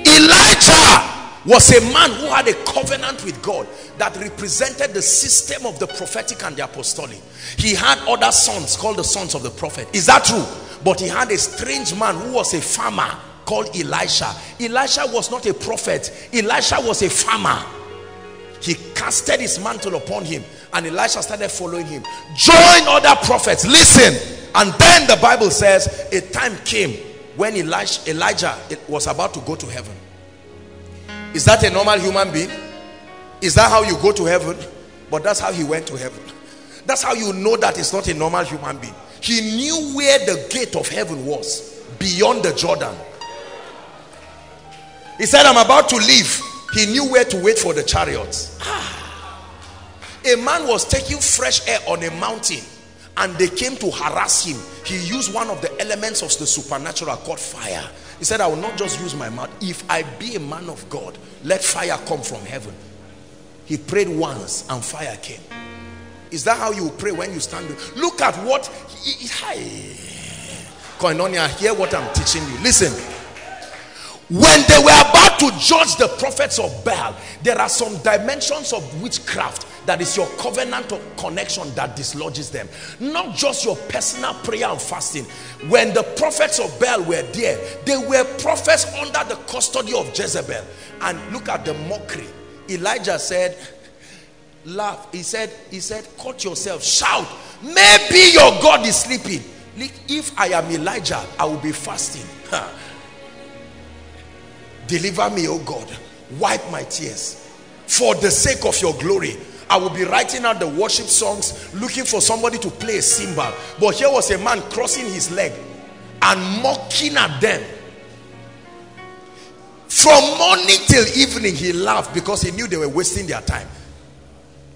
S3: Elijah was a man who had a covenant with God that represented the system of the prophetic and the apostolic. He had other sons called the sons of the prophet. Is that true? But he had a strange man who was a farmer called Elisha. Elisha was not a prophet. Elisha was a farmer. He casted his mantle upon him and Elisha started following him. Join other prophets. Listen. And then the Bible says a time came when Elijah, Elijah was about to go to heaven. Is that a normal human being? Is that how you go to heaven? But that's how he went to heaven. That's how you know that it's not a normal human being. He knew where the gate of heaven was beyond the Jordan. He said, I'm about to leave. He knew where to wait for the chariots. A man was taking fresh air on a mountain and they came to harass him. He used one of the elements of the supernatural called fire. He said, I will not just use my mouth. If I be a man of God, let fire come from heaven. He prayed once and fire came. Is that how you pray when you stand? Look at what. Hi. Koinonia, hear what I'm teaching you. Listen. When they were about to judge the prophets of Baal, there are some dimensions of witchcraft that is your covenant of connection that dislodges them. Not just your personal prayer and fasting. When the prophets of Baal were there, they were prophets under the custody of Jezebel. And look at the mockery. Elijah said, laugh. He said, he said, cut yourself, shout. Maybe your God is sleeping. If I am Elijah, I will be fasting. Deliver me, oh God. Wipe my tears. For the sake of your glory. I will be writing out the worship songs, looking for somebody to play a cymbal. But here was a man crossing his leg and mocking at them. From morning till evening, he laughed because he knew they were wasting their time.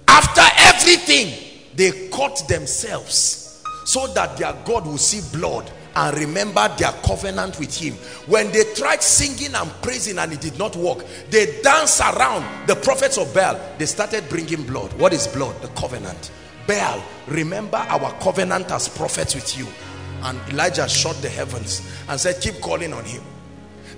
S3: After everything, they cut themselves so that their God will see blood and remembered their covenant with him. When they tried singing and praising and it did not work they danced around the prophets of Baal. They started bringing blood. What is blood? The covenant. Baal remember our covenant as prophets with you. And Elijah shut the heavens and said keep calling on him.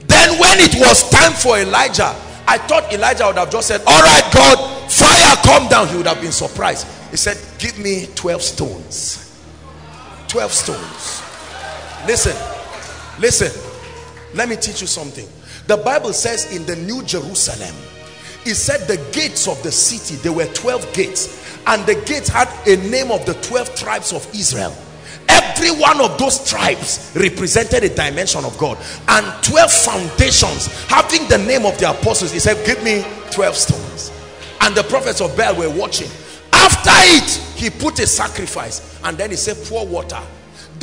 S3: Then when it was time for Elijah I thought Elijah would have just said all right God fire come down. He would have been surprised. He said give me 12 stones. 12 stones Listen, listen. Let me teach you something. The Bible says in the New Jerusalem, it said the gates of the city, there were 12 gates. And the gates had a name of the 12 tribes of Israel. Every one of those tribes represented a dimension of God. And 12 foundations having the name of the apostles. He said, give me 12 stones. And the prophets of Baal were watching. After it, he put a sacrifice. And then he said, pour water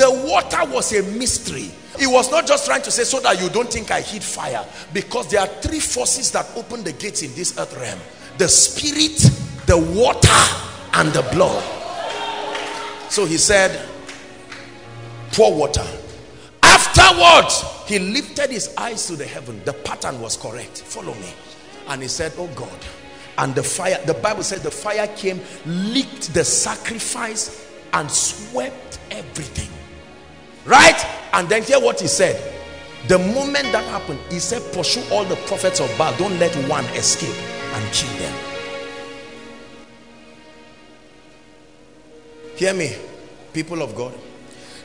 S3: the water was a mystery. He was not just trying to say so that you don't think I hid fire. Because there are three forces that open the gates in this earth realm. The spirit, the water, and the blood. So he said, pour water. Afterwards, he lifted his eyes to the heaven. The pattern was correct. Follow me. And he said, oh God. And the fire, the Bible said the fire came, licked the sacrifice and swept everything. Right? And then hear what he said. The moment that happened, he said, pursue all the prophets of Baal. Don't let one escape and kill them. Hear me, people of God.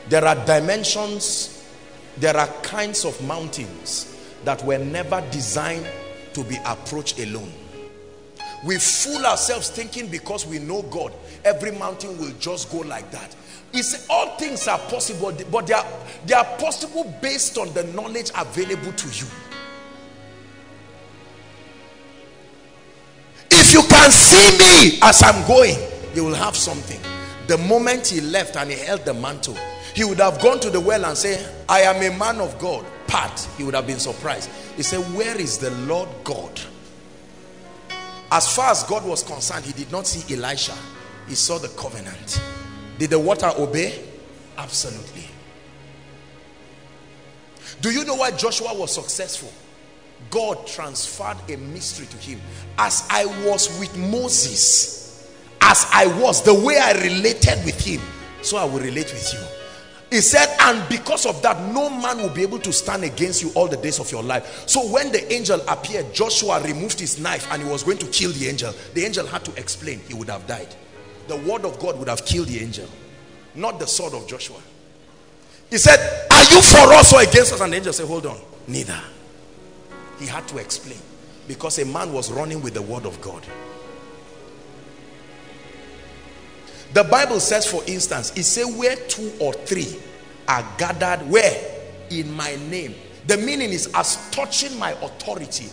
S3: There are dimensions, there are kinds of mountains that were never designed to be approached alone. We fool ourselves thinking because we know God, every mountain will just go like that. It's all things are possible, but they are, they are possible based on the knowledge available to you. If you can see me as I'm going, you will have something. The moment he left and he held the mantle, he would have gone to the well and say, I am a man of God. Part, he would have been surprised. He said, Where is the Lord God? As far as God was concerned, he did not see Elisha. He saw the covenant. Did the water obey? Absolutely. Do you know why Joshua was successful? God transferred a mystery to him. As I was with Moses, as I was, the way I related with him, so I will relate with you. He said, and because of that, no man will be able to stand against you all the days of your life. So when the angel appeared, Joshua removed his knife and he was going to kill the angel. The angel had to explain, he would have died. The word of God would have killed the angel, not the sword of Joshua. He said, Are you for us or against us? And the angel said, Hold on, neither. He had to explain because a man was running with the word of God. The Bible says, for instance, it says, Where two or three are gathered, where? In my name. The meaning is as touching my authority.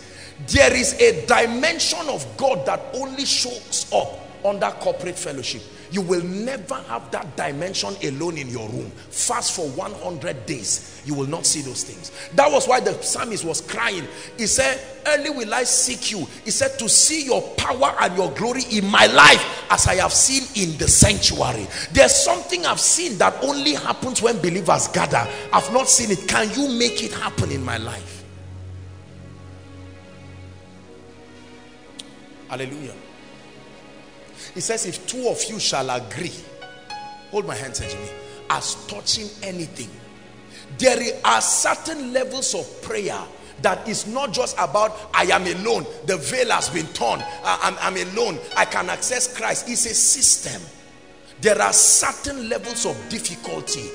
S3: There is a dimension of God that only shows up under corporate fellowship you will never have that dimension alone in your room. Fast for 100 days you will not see those things. That was why the psalmist was crying. He said early will i seek you. He said to see your power and your glory in my life as i have seen in the sanctuary. There's something i've seen that only happens when believers gather. I've not seen it. Can you make it happen in my life? Hallelujah he says, if two of you shall agree, hold my hand, Jimmy, as touching anything, there are certain levels of prayer that is not just about I am alone, the veil has been torn, I'm, I'm alone, I can access Christ. It's a system. There are certain levels of difficulty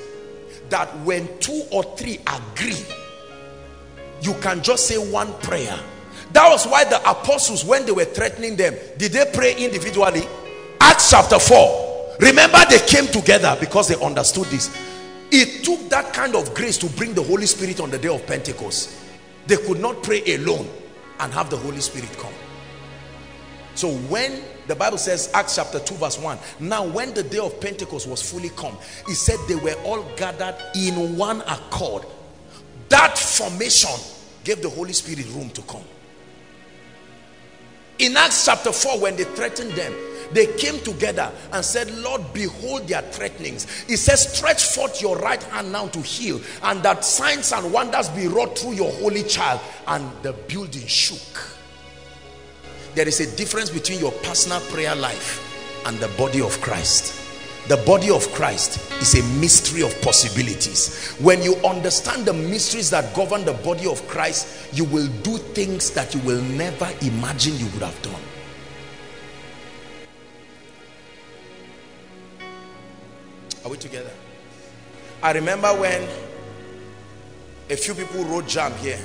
S3: that when two or three agree, you can just say one prayer. That was why the apostles, when they were threatening them, did they pray individually? Acts chapter 4. Remember they came together because they understood this. It took that kind of grace to bring the Holy Spirit on the day of Pentecost. They could not pray alone and have the Holy Spirit come. So when the Bible says, Acts chapter 2 verse 1, now when the day of Pentecost was fully come, he said they were all gathered in one accord. That formation gave the Holy Spirit room to come. In Acts chapter 4, when they threatened them, they came together and said, Lord, behold their threatenings. He says, stretch forth your right hand now to heal, and that signs and wonders be wrought through your holy child. And the building shook. There is a difference between your personal prayer life and the body of Christ. The body of Christ is a mystery of possibilities. When you understand the mysteries that govern the body of Christ, you will do things that you will never imagine you would have done. Are we together? I remember when a few people wrote JAMB here.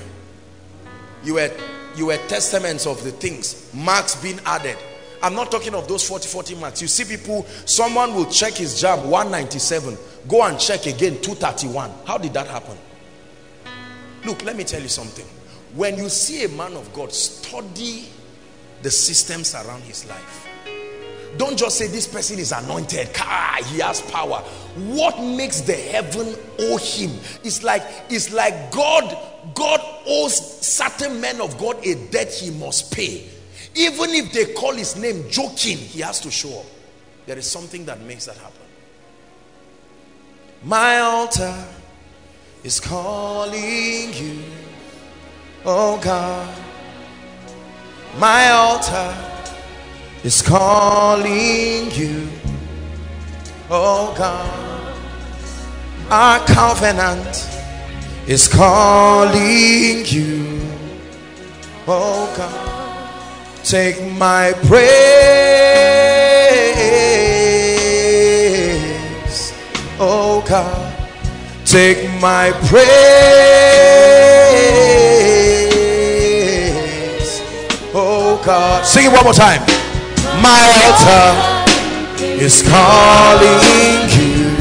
S3: You were, you were testaments of the things. Marks being added. I'm not talking of those 40, 40 marks. You see people, someone will check his JAMB 197. Go and check again 231. How did that happen? Look, let me tell you something. When you see a man of God, study the systems around his life don't just say this person is anointed. Ah, he has power. What makes the heaven owe him? It's like it's like God. God owes certain men of God a debt he must pay. Even if they call his name joking, he has to show up. There is something that makes that happen. My altar is calling you, oh God. My altar is calling you, oh God. Our covenant is calling you, oh God. Take my praise, oh God. Take my praise, oh God. Sing it one more time my altar is calling you.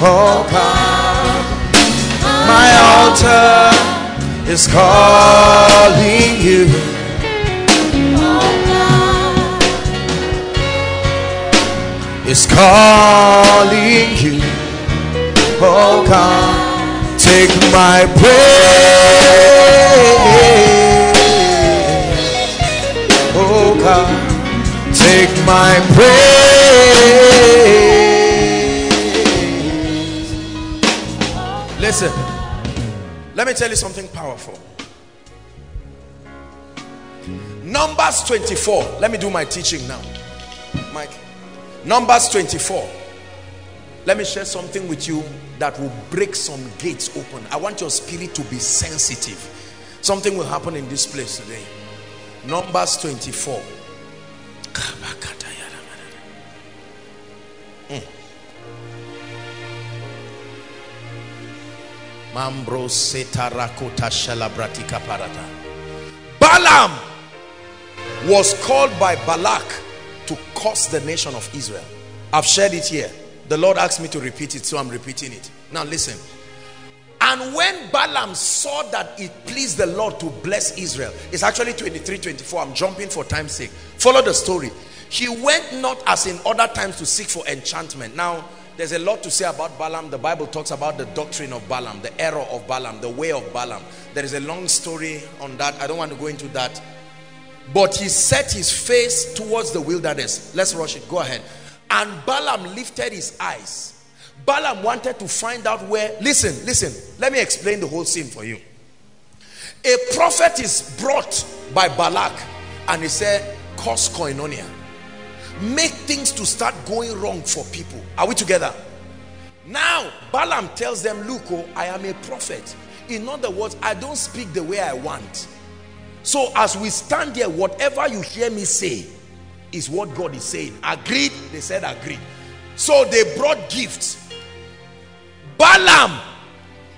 S3: Oh God, my altar is calling you. Is calling you. Oh God, take my praise. Oh God take my praise. Listen, let me tell you something powerful. Numbers 24. Let me do my teaching now. Mike. Numbers 24. Let me share something with you that will break some gates open. I want your spirit to be sensitive. Something will happen in this place today. Numbers 24. Mm. Mambro setarakota shalabratika parata. Balaam was called by Balak to curse the nation of Israel. I've shared it here. The Lord asked me to repeat it, so I'm repeating it. Now listen. And when Balaam saw that it pleased the Lord to bless Israel, it's actually 23, 24. I'm jumping for time's sake. Follow the story. He went not as in other times to seek for enchantment. Now, there's a lot to say about Balaam. The Bible talks about the doctrine of Balaam, the error of Balaam, the way of Balaam. There is a long story on that. I don't want to go into that. But he set his face towards the wilderness. Let's rush it. Go ahead. And Balaam lifted his eyes. Balaam wanted to find out where. Listen, listen. Let me explain the whole scene for you. A prophet is brought by Balak and he said, Cause koinonia make things to start going wrong for people. Are we together? Now, Balaam tells them, look, oh, I am a prophet. In other words, I don't speak the way I want. So as we stand here, whatever you hear me say is what God is saying. Agreed? They said agreed. So they brought gifts. Balaam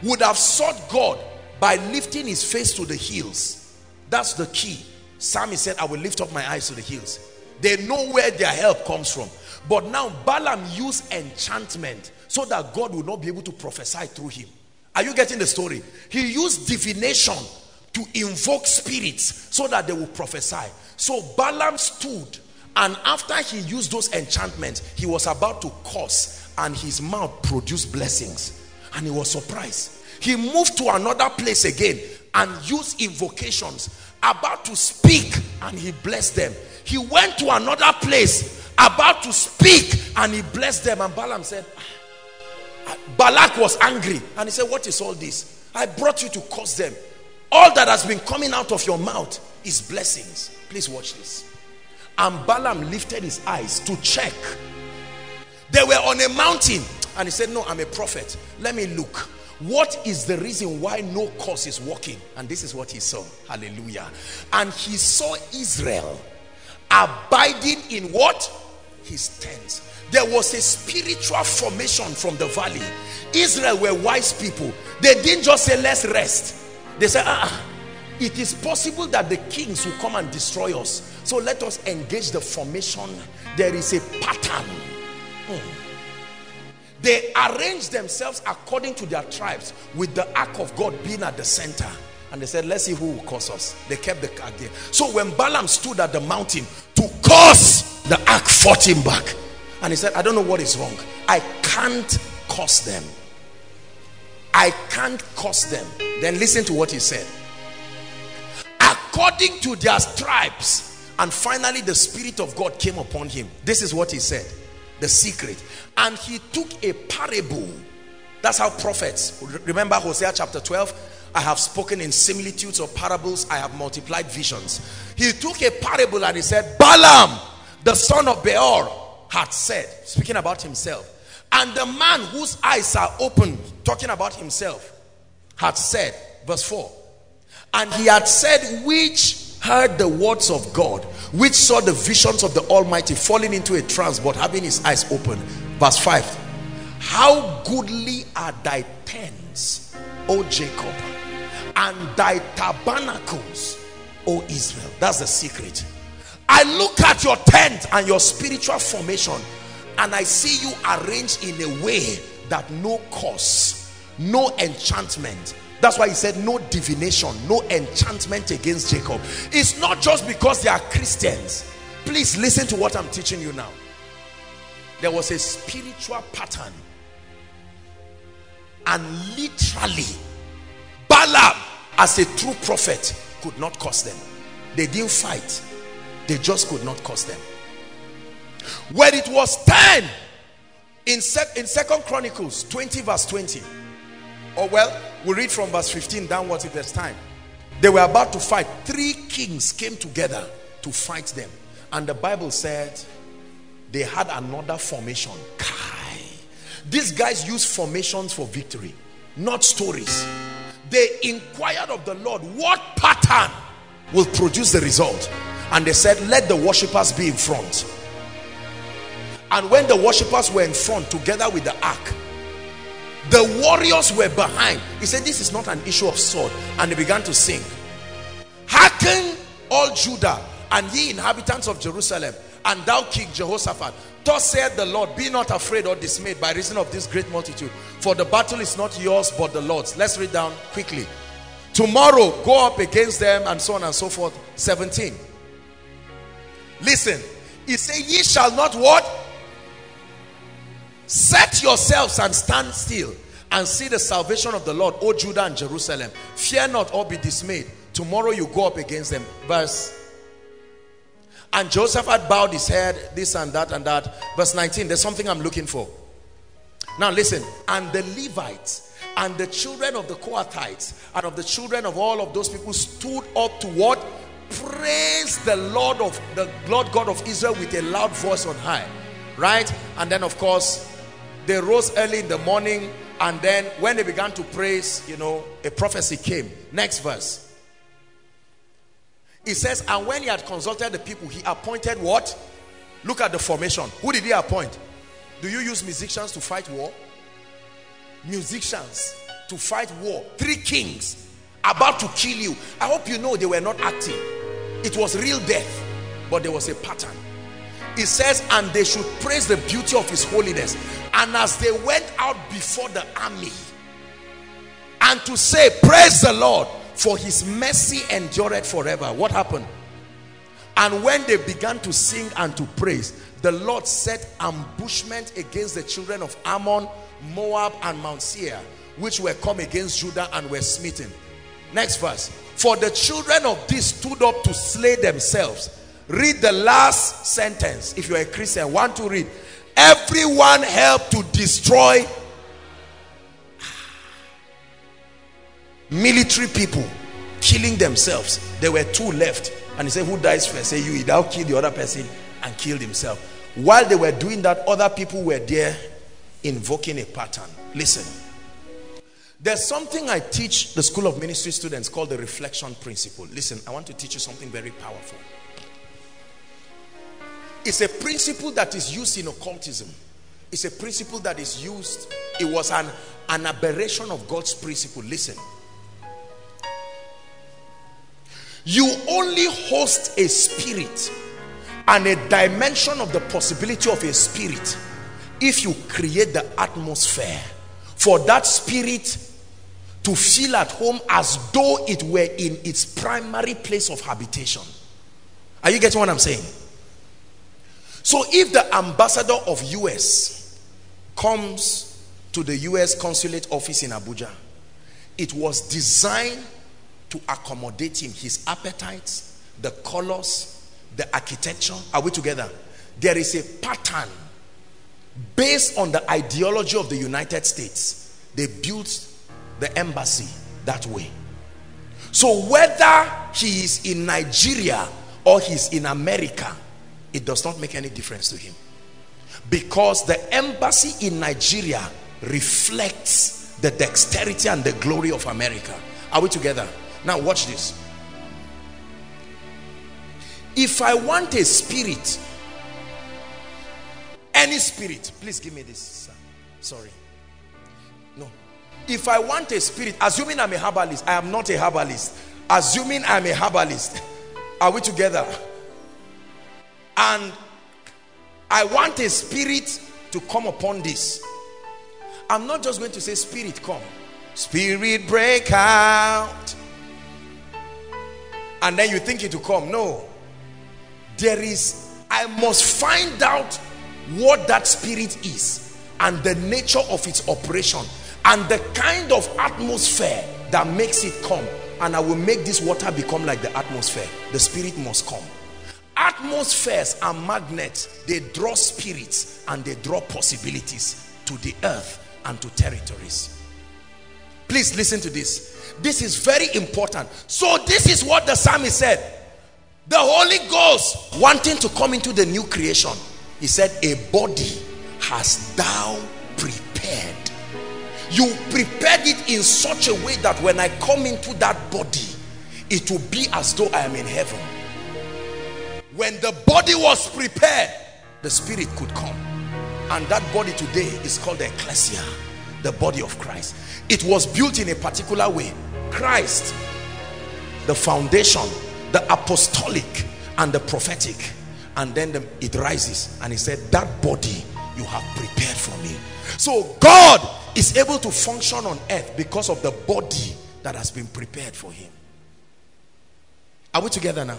S3: would have sought God by lifting his face to the hills. That's the key. Sammy said, I will lift up my eyes to the hills. They know where their help comes from. But now Balaam used enchantment so that God will not be able to prophesy through him. Are you getting the story? He used divination to invoke spirits so that they will prophesy. So Balaam stood and after he used those enchantments, he was about to curse and his mouth produced blessings. And he was surprised. He moved to another place again and used invocations about to speak and he blessed them. He went to another place about to speak and he blessed them. And Balaam said ah, Balak was angry and he said what is all this? I brought you to curse them. All that has been coming out of your mouth is blessings. Please watch this. And Balaam lifted his eyes to check they were on a mountain and he said no I'm a prophet let me look what is the reason why no curse is working and this is what he saw hallelujah and he saw Israel abiding in what? His tents. There was a spiritual formation from the valley. Israel were wise people. They didn't just say, let's rest. They said, ah, it is possible that the kings will come and destroy us. So let us engage the formation. There is a pattern. Hmm. They arranged themselves according to their tribes with the ark of God being at the center. And they said, let's see who will curse us. They kept the ark there. So when Balaam stood at the mountain to curse, the ark fought him back. And he said, I don't know what is wrong. I can't curse them. I can't curse them. Then listen to what he said. According to their tribes. And finally the Spirit of God came upon him. This is what he said. The secret. And he took a parable. That's how prophets. Remember Hosea chapter 12 I have spoken in similitudes or parables. I have multiplied visions. He took a parable and he said, Balaam, the son of Beor, had said, speaking about himself, and the man whose eyes are open, talking about himself, had said, verse 4, and he had said, which heard the words of God, which saw the visions of the Almighty falling into a trance, but having his eyes open. Verse 5, how goodly are thy tents, O Jacob and thy tabernacles, O Israel. That's the secret. I look at your tent and your spiritual formation and I see you arranged in a way that no curse, no enchantment. That's why he said no divination, no enchantment against Jacob. It's not just because they are Christians. Please listen to what I'm teaching you now. There was a spiritual pattern and literally Balaam as a true prophet could not curse them they didn't fight they just could not curse them when it was time in, in second chronicles 20 verse 20 or well we read from verse 15 downwards if there's time they were about to fight three kings came together to fight them and the bible said they had another formation Kai. These guys use formations for victory, not stories. They inquired of the Lord, what pattern will produce the result? And they said, let the worshippers be in front. And when the worshippers were in front together with the ark, the warriors were behind. He said, this is not an issue of sword. And they began to sing. Hearken all Judah and ye inhabitants of Jerusalem and thou King Jehoshaphat. Thus said the Lord, be not afraid or dismayed by reason of this great multitude. For the battle is not yours but the Lord's. Let's read down quickly. Tomorrow go up against them and so on and so forth. 17. Listen. He said, ye shall not what? Set yourselves and stand still and see the salvation of the Lord, O Judah and Jerusalem. Fear not or be dismayed. Tomorrow you go up against them. Verse and Jehoshaphat bowed his head, this and that and that. Verse 19, there's something I'm looking for. Now listen, and the Levites and the children of the Kohathites and of the children of all of those people stood up to what? Praise the Lord of the Lord God of Israel with a loud voice on high. Right? And then of course, they rose early in the morning and then when they began to praise, you know, a prophecy came. Next verse. He says, and when he had consulted the people, he appointed what? Look at the formation. Who did he appoint? Do you use musicians to fight war? Musicians to fight war. Three kings about to kill you. I hope you know they were not acting. It was real death, but there was a pattern. It says, and they should praise the beauty of his holiness. And as they went out before the army, and to say, praise the Lord, for his mercy endureth forever. What happened? And when they began to sing and to praise, the Lord set ambushment against the children of Ammon, Moab, and Mount Seir, which were come against Judah and were smitten. Next verse. For the children of these stood up to slay themselves. Read the last sentence. If you're a Christian, want to read. Everyone helped to destroy military people killing themselves. There were two left. And he said who dies first? Say you now kill the other person and killed himself. While they were doing that other people were there invoking a pattern. Listen. There's something i teach the school of ministry students called the reflection principle. Listen i want to teach you something very powerful it's a principle that is used in occultism. It's a principle that is used. It was an an aberration of god's principle. Listen. You only host a spirit and a dimension of the possibility of a spirit if you create the atmosphere for that spirit to feel at home as though it were in its primary place of habitation. Are you getting what i'm saying so if the ambassador of us comes to the us consulate office in abuja it was designed to accommodate him his appetites the colors the architecture. Are we together? There is a pattern based on the ideology of the united states. They built the embassy that way. So whether he is in nigeria or he's in america it does not make any difference to him because the embassy in nigeria reflects the dexterity and the glory of america are we together now watch this. If I want a spirit, any spirit, please give me this. Sir. Sorry. No. If I want a spirit, assuming I'm a herbalist, I am not a herbalist. Assuming I'm a herbalist, are we together? And I want a spirit to come upon this. I'm not just going to say, Spirit, come. Spirit, break out and then you think it will come. No. There is, I must find out what that spirit is and the nature of its operation and the kind of atmosphere that makes it come. And I will make this water become like the atmosphere. The spirit must come. Atmospheres are magnets. They draw spirits and they draw possibilities to the earth and to territories. Please listen to this. This is very important. So this is what the psalmist said. The Holy Ghost wanting to come into the new creation. He said, a body has thou prepared prepared. You prepared it in such a way that when I come into that body, it will be as though I am in heaven. When the body was prepared, the spirit could come. And that body today is called the ecclesia, the body of Christ. It was built in a particular way. Christ, the foundation, the apostolic and the prophetic. And then the, it rises and he said, that body you have prepared for me. So God is able to function on earth because of the body that has been prepared for him. Are we together now?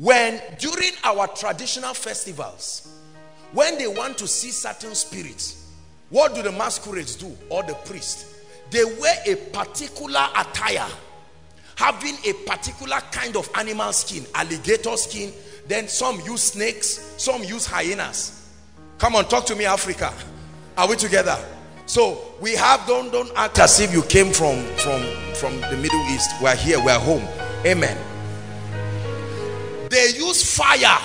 S3: When during our traditional festivals, when they want to see certain spirits, what do the masquerades do or the priest? They wear a particular attire, having a particular kind of animal skin, alligator skin. Then some use snakes, some use hyenas. Come on, talk to me, Africa. Are we together? So we have don't don't act as if you came from from from the Middle East. We're here, we're home. Amen. They use fire.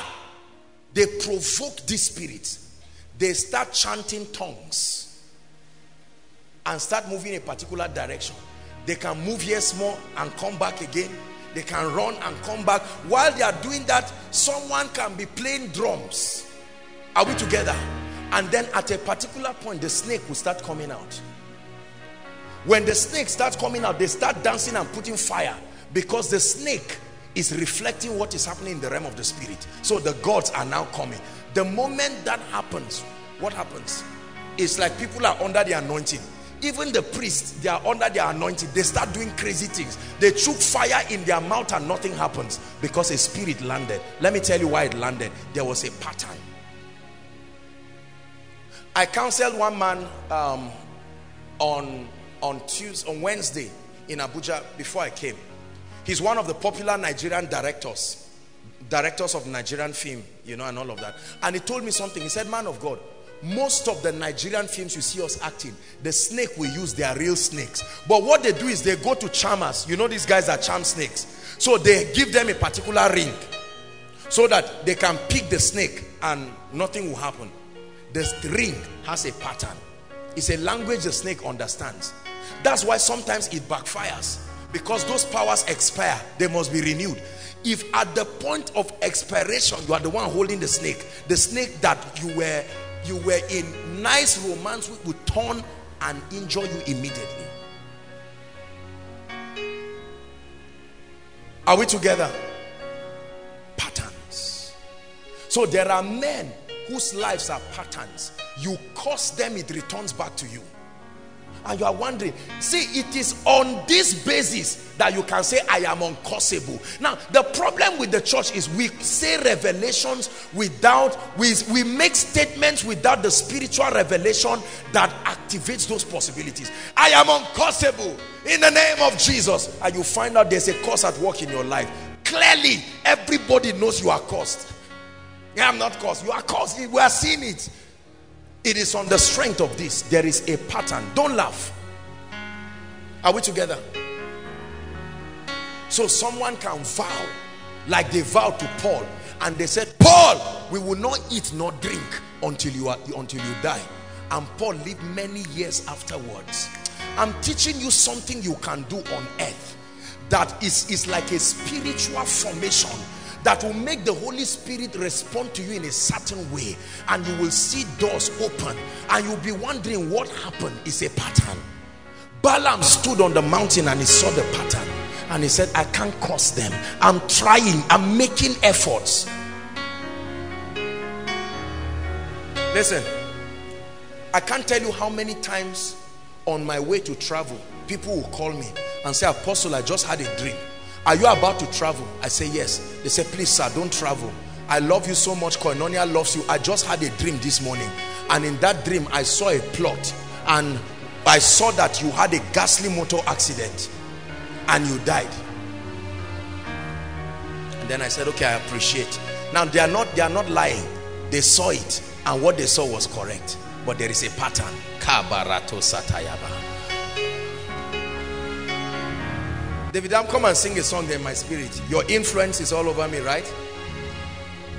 S3: They provoke these spirits. They start chanting tongues and start moving a particular direction. They can move here small and come back again. They can run and come back. While they are doing that, someone can be playing drums. Are we together? And then at a particular point, the snake will start coming out. When the snake starts coming out, they start dancing and putting fire because the snake is reflecting what is happening in the realm of the spirit. So the gods are now coming. The moment that happens, what happens? It's like people are under the anointing. Even the priests, they are under their anointing. They start doing crazy things. They choke fire in their mouth and nothing happens because a spirit landed. Let me tell you why it landed. There was a pattern. I counseled one man um, on on Tuesday, on Wednesday in Abuja before I came. He's one of the popular Nigerian directors, directors of Nigerian film, you know, and all of that. And he told me something. He said, man of God, most of the Nigerian films you see us acting, the snake we use, they are real snakes. But what they do is they go to charmers. You know these guys are charm snakes. So they give them a particular ring so that they can pick the snake and nothing will happen. The ring has a pattern. It's a language the snake understands. That's why sometimes it backfires because those powers expire they must be renewed. If at the point of expiration you are the one holding the snake the snake that you were you were in nice romance with will turn and injure you immediately. Are we together? Patterns. So there are men whose lives are patterns. You curse them it returns back to you and you are wondering see it is on this basis that you can say I am uncursable now the problem with the church is we say revelations without we, we make statements without the spiritual revelation that activates those possibilities. I am uncursable in the name of Jesus. And you find out there's a curse at work in your life. Clearly everybody knows you are cursed. Yeah, I'm not cursed. You are cursed. We are seeing it it is on the strength of this. There is a pattern. Don't laugh. Are we together? So someone can vow like they vowed to Paul and they said, Paul, we will not eat nor drink until you are until you die. And Paul lived many years afterwards. I'm teaching you something you can do on earth that is, is like a spiritual formation that will make the Holy Spirit respond to you in a certain way and you will see doors open and you'll be wondering what happened is a pattern. Balaam stood on the mountain and he saw the pattern and he said, I can't curse them. I'm trying, I'm making efforts. Listen, I can't tell you how many times on my way to travel, people will call me and say, Apostle, I just had a dream are you about to travel? I say, yes. They say, please, sir, don't travel. I love you so much. Koinonia loves you. I just had a dream this morning. And in that dream, I saw a plot. And I saw that you had a ghastly motor accident. And you died. And then I said, okay, I appreciate. Now, they are not, they are not lying. They saw it. And what they saw was correct. But there is a pattern. Kabarato satayaba. David, I'm come and sing a song in my spirit. Your influence is all over me, right?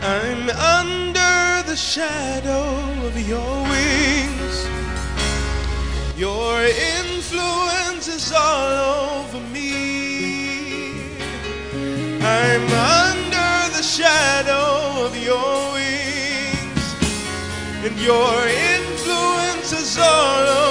S4: I'm under the
S3: shadow of your wings. Your influence is all over me. I'm under the shadow of your wings. And your influence is all over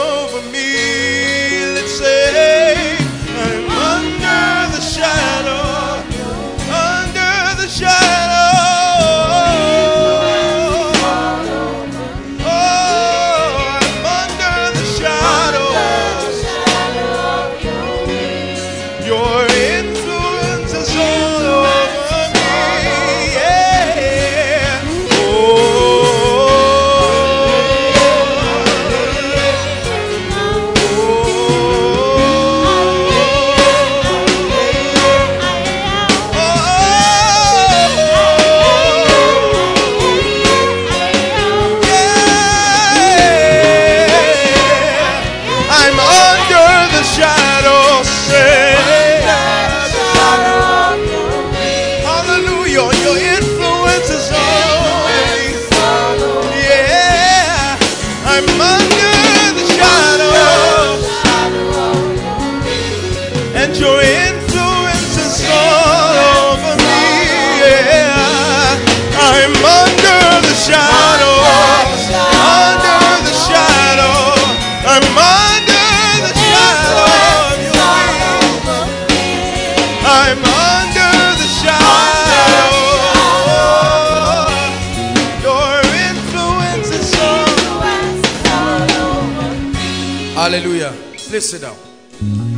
S3: Please sit down.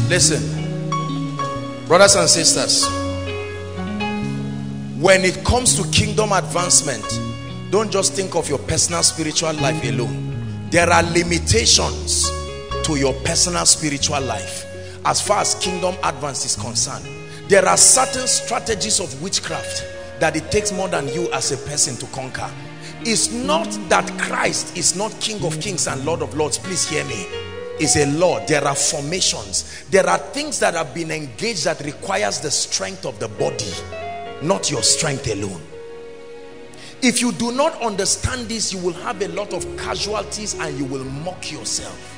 S3: Listen, brothers and sisters. When it comes to kingdom advancement, don't just think of your personal spiritual life alone. There are limitations to your personal spiritual life as far as kingdom advance is concerned. There are certain strategies of witchcraft that it takes more than you as a person to conquer. It's not that Christ is not King of Kings and Lord of Lords. Please hear me. Is a law There are formations. There are things that have been engaged that requires the strength of the body, not your strength alone. If you do not understand this, you will have a lot of casualties and you will mock yourself.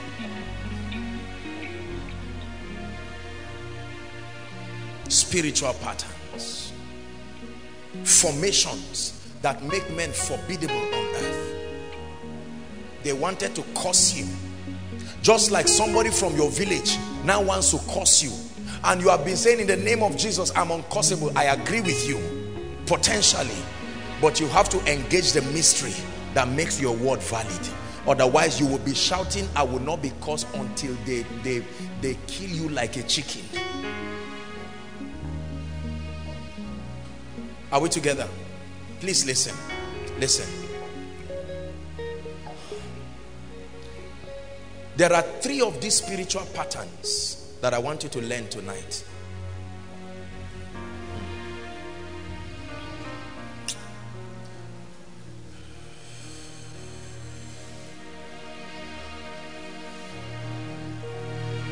S3: Spiritual patterns, formations that make men formidable on earth. They wanted to curse you. Just like somebody from your village now wants to curse you. And you have been saying in the name of Jesus, I'm uncursable. I agree with you, potentially. But you have to engage the mystery that makes your word valid. Otherwise, you will be shouting, I will not be cursed until they, they, they kill you like a chicken. Are we together? Please listen. Listen. There are three of these spiritual patterns that I want you to learn tonight.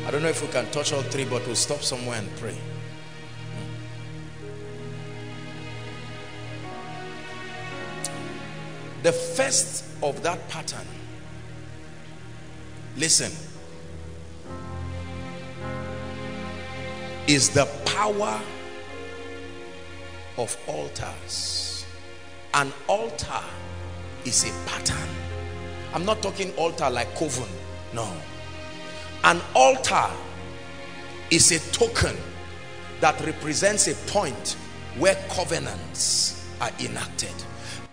S3: I don't know if we can touch all three, but we'll stop somewhere and pray. The first of that pattern, listen, is the power of altars. An altar is a pattern. I'm not talking altar like coven, no. An altar is a token that represents a point where covenants are enacted.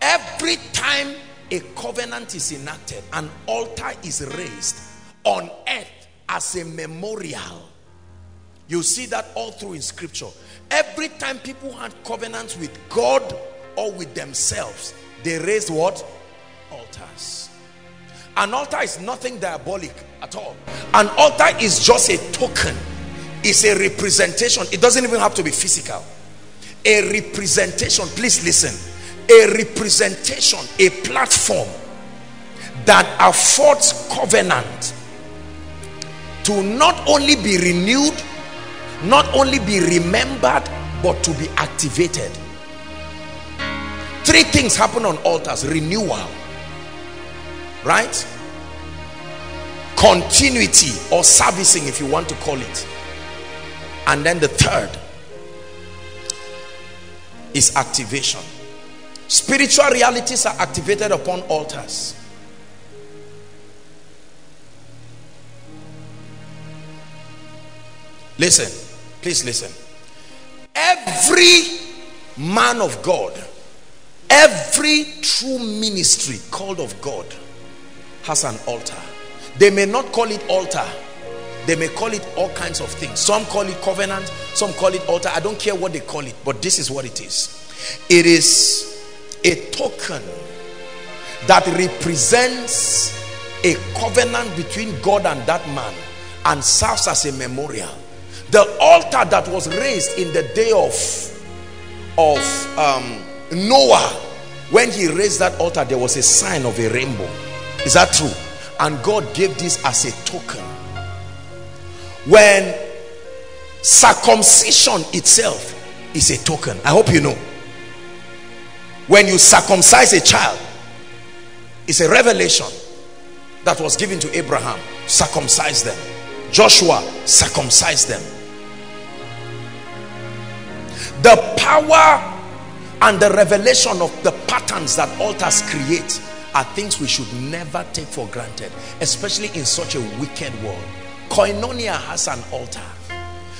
S3: Every time a covenant is enacted, an altar is raised on earth as a memorial. You see that all through in scripture. Every time people had covenants with God or with themselves, they raised what? Altars. An altar is nothing diabolic at all. An altar is just a token. It's a representation. It doesn't even have to be physical. A representation. Please listen. A representation, a platform that affords covenant to not only be renewed, not only be remembered, but to be activated. Three things happen on altars. Renewal. right? Continuity or servicing, if you want to call it. And then the third is activation. Spiritual realities are activated upon altars. Listen, please listen. Every man of God, every true ministry called of God has an altar. They may not call it altar. They may call it all kinds of things. Some call it covenant, some call it altar. I don't care what they call it, but this is what it is. It is a token that represents a covenant between God and that man and serves as a memorial the altar that was raised in the day of of um, Noah when he raised that altar there was a sign of a rainbow. Is that true? And God gave this as a token. When circumcision itself is a token. I hope you know. When you circumcise a child it's a revelation that was given to Abraham. Circumcise them. Joshua circumcised them the power and the revelation of the patterns that altars create are things we should never take for granted especially in such a wicked world. Koinonia has an altar.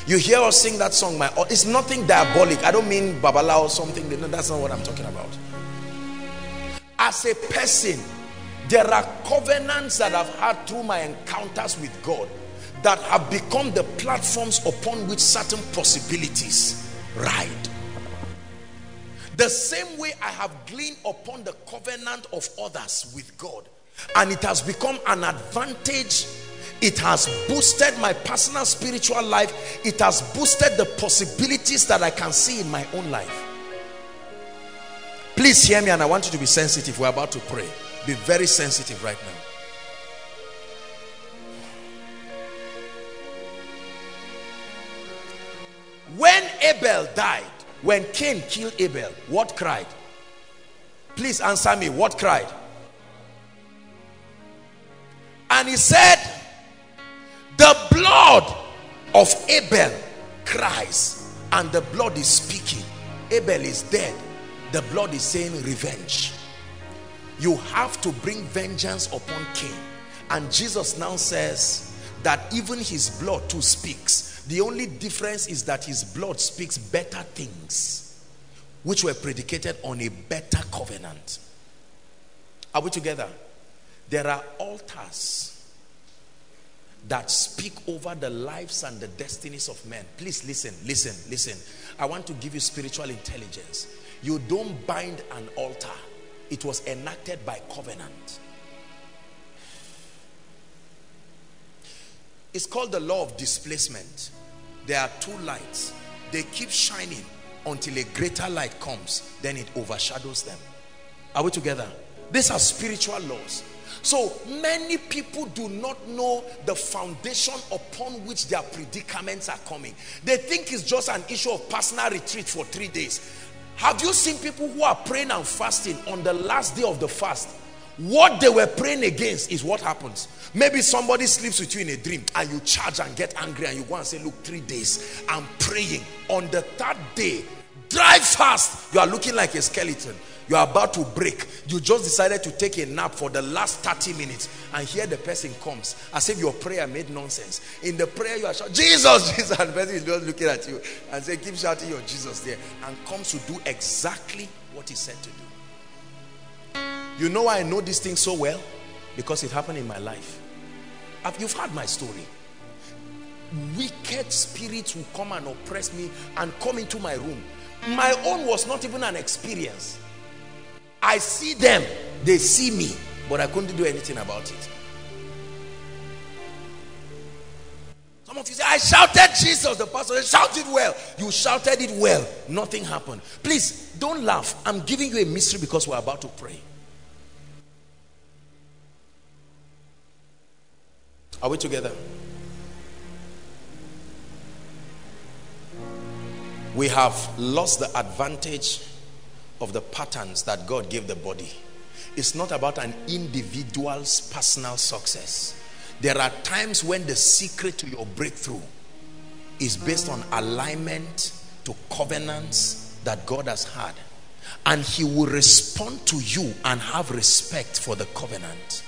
S3: You hear us sing that song my it's nothing diabolic. I don't mean babala or something. No, that's not what i'm talking about. As a person there are covenants that i've had through my encounters with god that have become the platforms upon which certain possibilities ride. The same way I have gleaned upon the covenant of others with God and it has become an advantage it has boosted my personal spiritual life it has boosted the possibilities that I can see in my own life. Please hear me and I want you to be sensitive. We're about to pray. Be very sensitive right now Abel died, when Cain killed Abel, what cried? Please answer me. What cried? And he said, The blood of Abel cries, and the blood is speaking. Abel is dead. The blood is saying revenge. You have to bring vengeance upon Cain. And Jesus now says that even his blood too speaks the only difference is that his blood speaks better things, which were predicated on a better covenant. Are we together? There are altars that speak over the lives and the destinies of men. Please listen, listen, listen. I want to give you spiritual intelligence. You don't bind an altar. It was enacted by covenant. It's called the law of displacement. There are two lights. They keep shining until a greater light comes. Then it overshadows them. Are we together? These are spiritual laws. So many people do not know the foundation upon which their predicaments are coming. They think it's just an issue of personal retreat for three days. Have you seen people who are praying and fasting on the last day of the fast? What they were praying against is what happens. Maybe somebody sleeps with you in a dream and you charge and get angry and you go and say, look, three days, I'm praying. On the third day, drive fast. You are looking like a skeleton. You are about to break. You just decided to take a nap for the last 30 minutes and here the person comes as if your prayer made nonsense. In the prayer you are shouting, Jesus, [laughs] Jesus. And the person is just looking at you and say, keep shouting your Jesus there and comes to do exactly what he said to do. You know I know this thing so well? Because it happened in my life. Have You've heard my story. Wicked spirits will come and oppress me and come into my room. My own was not even an experience. I see them, they see me, but I couldn't do anything about it. Some of you say, I shouted Jesus. The pastor shouted well. You shouted it well. Nothing happened. Please, don't laugh. I'm giving you a mystery because we're about to pray. Are we together? We have lost the advantage of the patterns that God gave the body. It's not about an individual's personal success. There are times when the secret to your breakthrough is based on alignment to covenants that God has had. And he will respond to you and have respect for the covenant.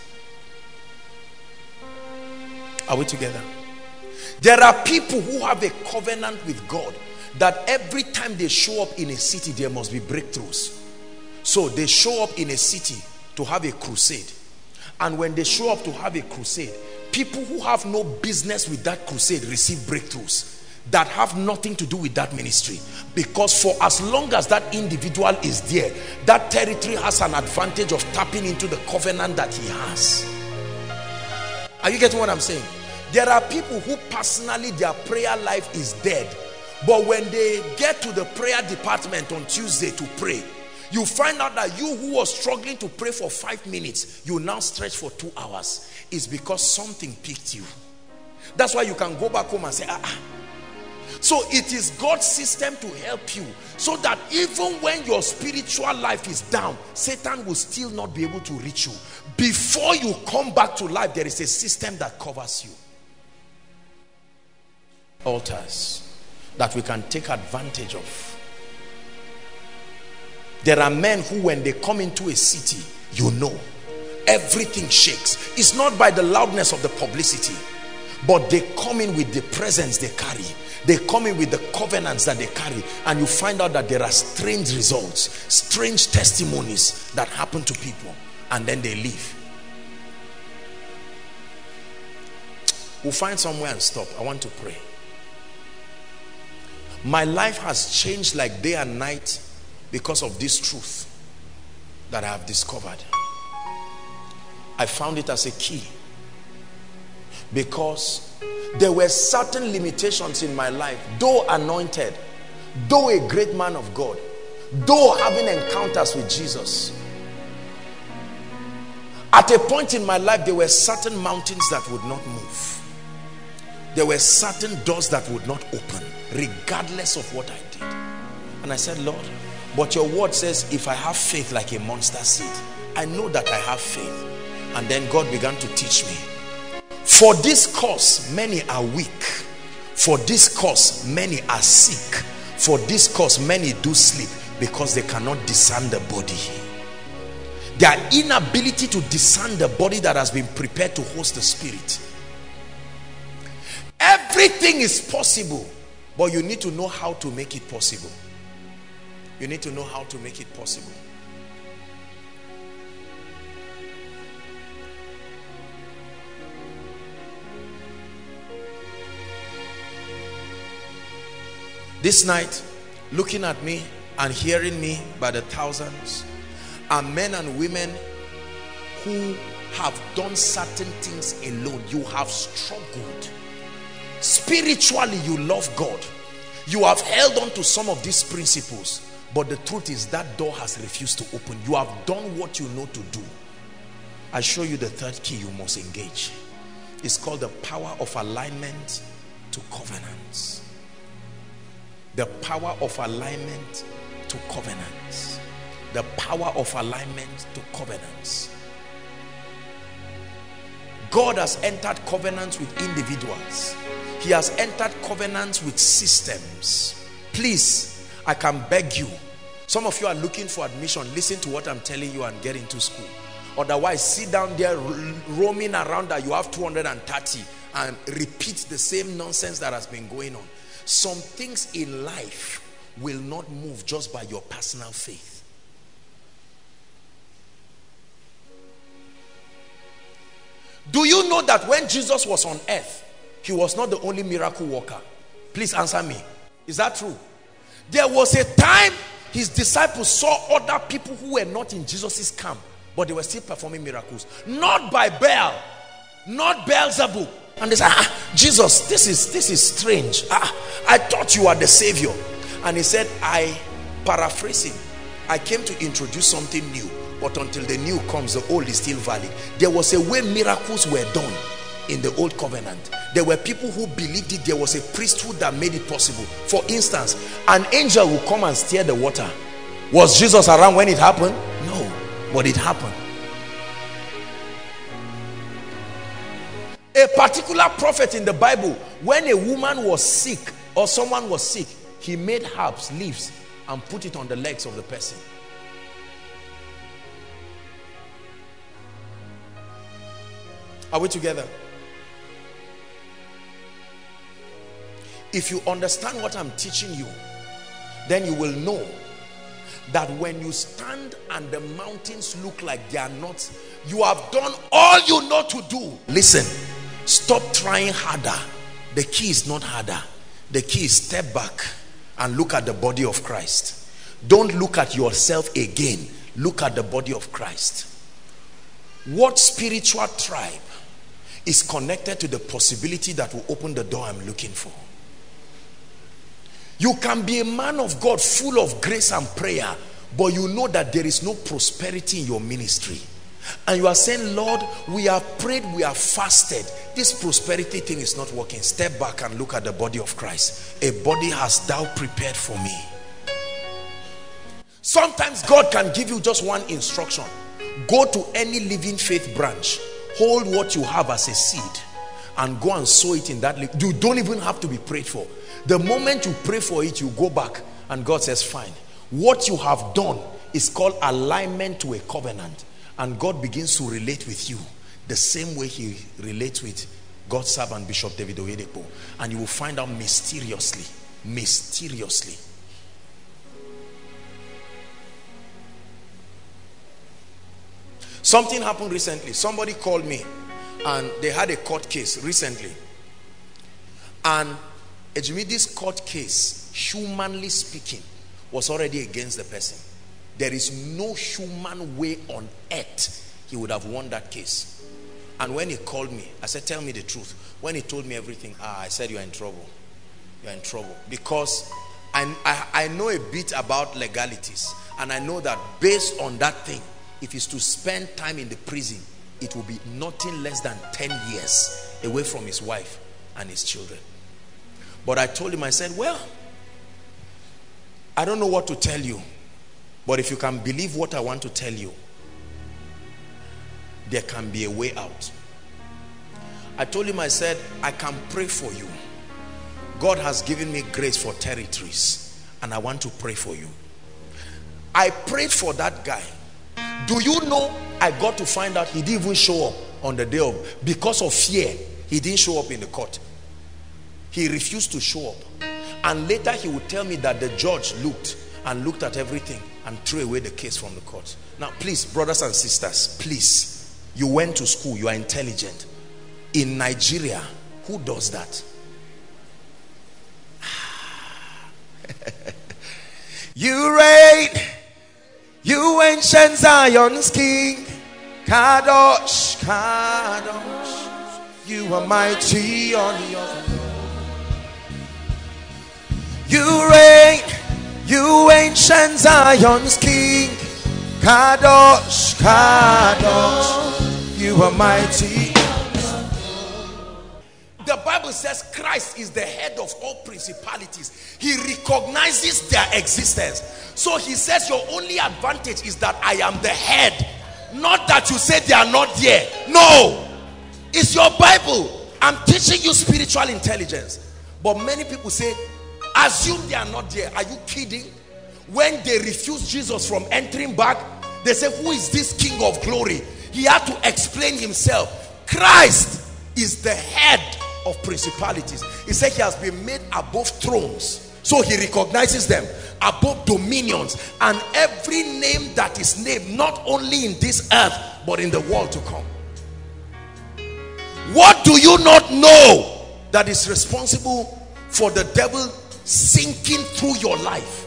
S3: Are we together? There are people who have a covenant with God that every time they show up in a city, there must be breakthroughs. So they show up in a city to have a crusade. And when they show up to have a crusade, people who have no business with that crusade receive breakthroughs that have nothing to do with that ministry because for as long as that individual is there that territory has an advantage of tapping into the covenant that he has are you getting what i'm saying? There are people who personally their prayer life is dead. But when they get to the prayer department on tuesday to pray you find out that you who was struggling to pray for five minutes you now stretch for two hours. Is because something picked you. That's why you can go back home and say ah, ah. So it is God's system to help you so that even when your spiritual life is down, Satan will still not be able to reach you. Before you come back to life, there is a system that covers you. Altars that we can take advantage of. There are men who when they come into a city, you know, everything shakes. It's not by the loudness of the publicity, but they come in with the presence they carry they come in with the covenants that they carry and you find out that there are strange results strange testimonies that happen to people and then they leave. We'll find somewhere and stop. I want to pray. My life has changed like day and night because of this truth that i have discovered. I found it as a key because there were certain limitations in my life though anointed though a great man of God though having encounters with Jesus at a point in my life there were certain mountains that would not move there were certain doors that would not open regardless of what I did and I said Lord but your word says if I have faith like a mustard seed I know that I have faith and then God began to teach me for this cause, many are weak. For this cause, many are sick. For this cause, many do sleep because they cannot discern the body. Their inability to discern the body that has been prepared to host the spirit. Everything is possible, but you need to know how to make it possible. You need to know how to make it possible. This night, looking at me and hearing me by the thousands are men and women who have done certain things alone. You have struggled. Spiritually, you love God. You have held on to some of these principles. But the truth is that door has refused to open. You have done what you know to do. I show you the third key you must engage. It's called the power of alignment to covenants the power of alignment to covenants the power of alignment to covenants. God has entered covenants with individuals. He has entered covenants with systems. Please I can beg you. Some of you are looking for admission. Listen to what I'm telling you and get into school. Otherwise sit down there roaming around that you have 230 and repeat the same nonsense that has been going on. Some things in life will not move just by your personal faith. Do you know that when Jesus was on earth, he was not the only miracle worker? Please answer me. Is that true? There was a time his disciples saw other people who were not in Jesus's camp, but they were still performing miracles. Not by Baal, not Beelzebub, and they said, ah, Jesus, this is this is strange. Ah, I thought you are the savior. And he said, I paraphrasing, I came to introduce something new, but until the new comes, the old is still valid. There was a way miracles were done in the old covenant. There were people who believed it. There was a priesthood that made it possible. For instance, an angel will come and stir the water. Was Jesus around when it happened? No, but it happened. A particular prophet in the Bible, when a woman was sick or someone was sick, he made herbs, leaves, and put it on the legs of the person. Are we together? If you understand what I'm teaching you, then you will know that when you stand and the mountains look like they are not, you have done all you know to do. Listen, stop trying harder. The key is not harder. The key is step back and look at the body of Christ. Don't look at yourself again. Look at the body of Christ. What spiritual tribe is connected to the possibility that will open the door I'm looking for? You can be a man of God full of grace and prayer, but you know that there is no prosperity in your ministry. And you are saying, Lord, we have prayed, we have fasted. This prosperity thing is not working. Step back and look at the body of Christ. A body has thou prepared for me. Sometimes God can give you just one instruction. Go to any living faith branch. Hold what you have as a seed and go and sow it in that. You don't even have to be prayed for. The moment you pray for it, you go back and God says, fine. What you have done is called alignment to a covenant. And God begins to relate with you the same way he relates with God's servant Bishop David Oyedepo. And you will find out mysteriously, mysteriously. Something happened recently. Somebody called me and they had a court case recently. And this court case, humanly speaking, was already against the person. There is no human way on earth he would have won that case. And when he called me, I said, tell me the truth. When he told me everything, ah, I said, you're in trouble. You're in trouble. Because I, I, I know a bit about legalities. And I know that based on that thing, if he's to spend time in the prison, it will be nothing less than 10 years away from his wife and his children. But I told him, I said, well, I don't know what to tell you. But if you can believe what I want to tell you, there can be a way out. I told him, I said, I can pray for you. God has given me grace for territories and I want to pray for you. I prayed for that guy. Do you know I got to find out he didn't even show up on the day of, because of fear, he didn't show up in the court. He refused to show up. And later he would tell me that the judge looked and looked at everything and threw away the case from the court. Now, please, brothers and sisters, please, you went to school, you are intelligent. In Nigeria, who does that? [sighs] you reign, you ancient Zion's king, Kadosh, Kadosh, you are mighty on your you reign, you ancient Zion's king. Kadosh, Kadosh, you are mighty. The Bible says Christ is the head of all principalities. He recognizes their existence. So he says your only advantage is that I am the head. Not that you say they are not there. No. It's your Bible. I'm teaching you spiritual intelligence. But many people say Assume they are not there. Are you kidding? When they refuse Jesus from entering back, they say, who is this king of glory? He had to explain himself. Christ is the head of principalities. He said he has been made above thrones. So he recognizes them above dominions and every name that is named not only in this earth but in the world to come. What do you not know that is responsible for the devil sinking through your life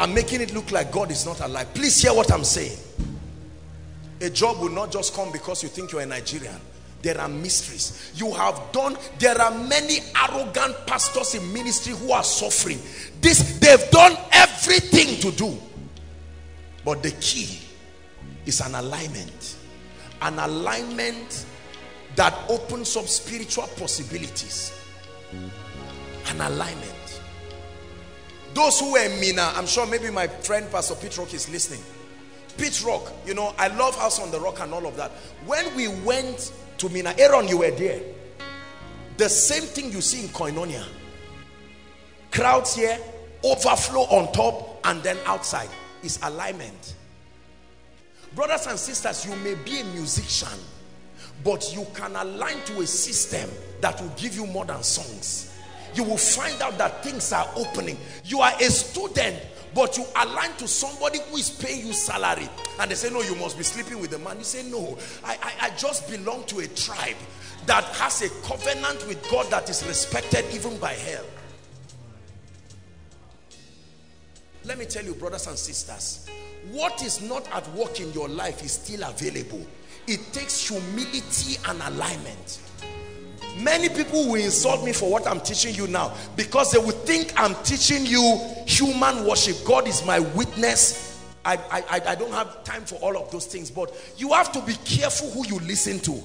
S3: and making it look like God is not alive. Please hear what I'm saying. A job will not just come because you think you're a Nigerian. There are mysteries. You have done, there are many arrogant pastors in ministry who are suffering. This, they've done everything to do. But the key is an alignment. An alignment that opens up spiritual possibilities. An alignment. Those who were in Minna, I'm sure maybe my friend Pastor Pete Rock is listening. Pete Rock, you know, I love House on the Rock and all of that. When we went to Minna, Aaron, you were there. The same thing you see in Koinonia. Crowds here, overflow on top and then outside is alignment. Brothers and sisters, you may be a musician, but you can align to a system that will give you more than songs. You will find out that things are opening. You are a student, but you align to somebody who is paying you salary. And they say, no, you must be sleeping with the man. You say, no, I, I, I just belong to a tribe that has a covenant with God that is respected even by hell. Let me tell you, brothers and sisters, what is not at work in your life is still available. It takes humility and alignment. Many people will insult me for what I'm teaching you now because they will think I'm teaching you human worship. God is my witness. I, I, I don't have time for all of those things, but you have to be careful who you listen to.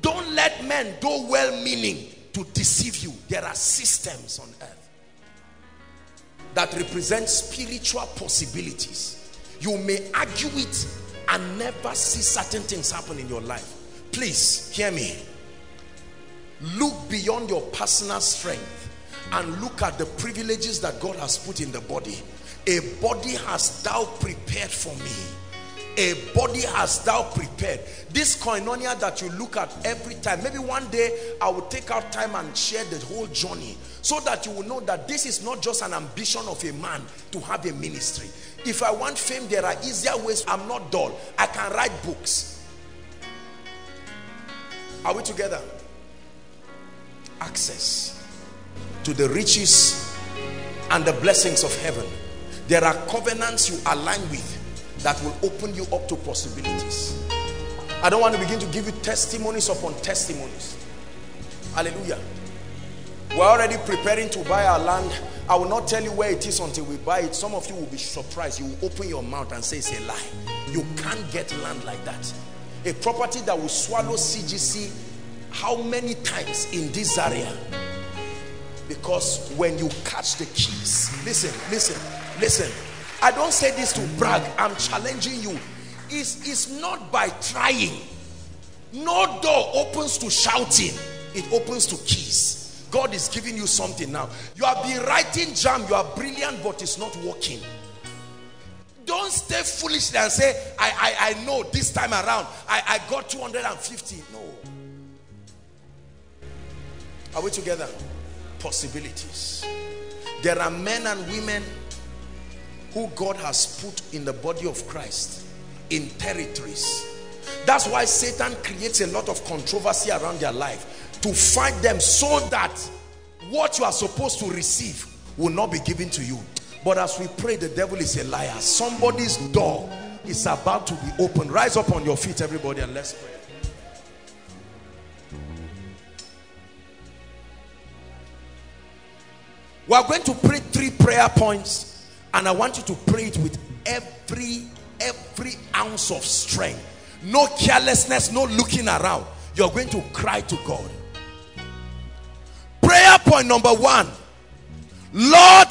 S3: Don't let men, though well-meaning, to deceive you. There are systems on earth that represent spiritual possibilities. You may argue it and never see certain things happen in your life. Please, hear me. Look beyond your personal strength and look at the privileges that God has put in the body. A body has thou prepared for me a body has thou prepared. This koinonia that you look at every time, maybe one day I will take out time and share the whole journey so that you will know that this is not just an ambition of a man to have a ministry. If I want fame, there are easier ways. I'm not dull. I can write books. Are we together? Access to the riches and the blessings of heaven. There are covenants you align with that will open you up to possibilities. I don't want to begin to give you testimonies upon testimonies. Hallelujah. We're already preparing to buy our land. I will not tell you where it is until we buy it. Some of you will be surprised. You will open your mouth and say it's a lie. You can't get land like that. A property that will swallow CGC how many times in this area? Because when you catch the keys, listen, listen, listen. I don't say this to brag. I'm challenging you. It's, it's not by trying. No door opens to shouting. It opens to keys. God is giving you something now. You have been writing JAMB. You are brilliant, but it's not working. Don't stay foolish and say, I, I, I know this time around, I, I got 250. No. Are we together? Possibilities. There are men and women who God has put in the body of Christ in territories. That's why Satan creates a lot of controversy around their life to fight them so that what you are supposed to receive will not be given to you. But as we pray, the devil is a liar. Somebody's door is about to be opened. Rise up on your feet, everybody, and let's pray. We are going to pray three prayer points and I want you to pray it with every, every ounce of strength. No carelessness, no looking around. You're going to cry to God. Prayer point number one. Lord,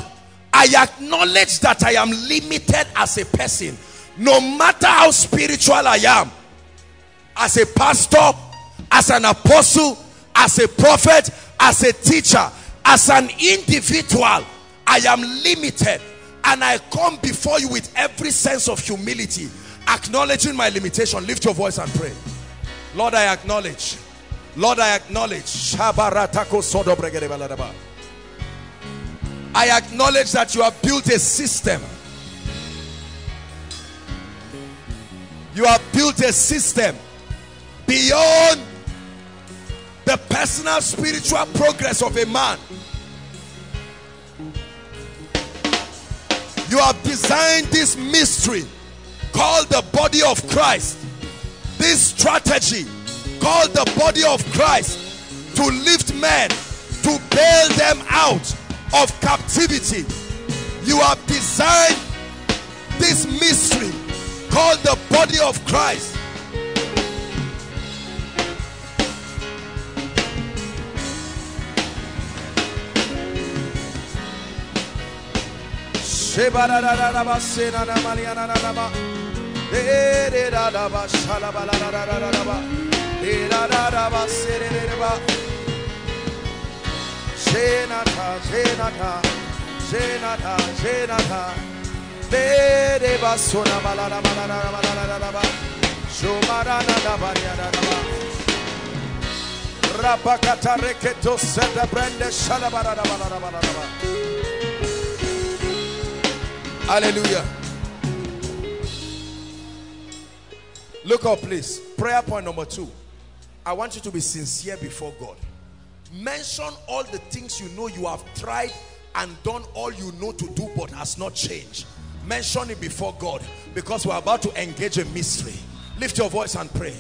S3: I acknowledge that I am limited as a person. No matter how spiritual I am. As a pastor, as an apostle, as a prophet, as a teacher, as an individual, I am limited and I come before you with every sense of humility acknowledging my limitation. Lift your voice and pray. Lord I acknowledge. Lord I acknowledge. I acknowledge that you have built a system. You have built a system beyond the personal spiritual progress of a man You have designed this mystery called the body of Christ. This strategy called the body of Christ to lift men, to bail them out of captivity. You have designed this mystery called the body of Christ Zenata, Zenata, Zenata, Zenata, Bede Basuna Balada Balada Balada Daba, Sumarana Dabariada Daba, Rapakata Reketo Santa Brenda Shalabarada Balada Balada Daba. Hallelujah. Look up, please. Prayer point number two. I want you to be sincere before God. Mention all the things you know you have tried and done all you know to do but has not changed. Mention it before God because we're about to engage a mystery. Lift your voice and pray.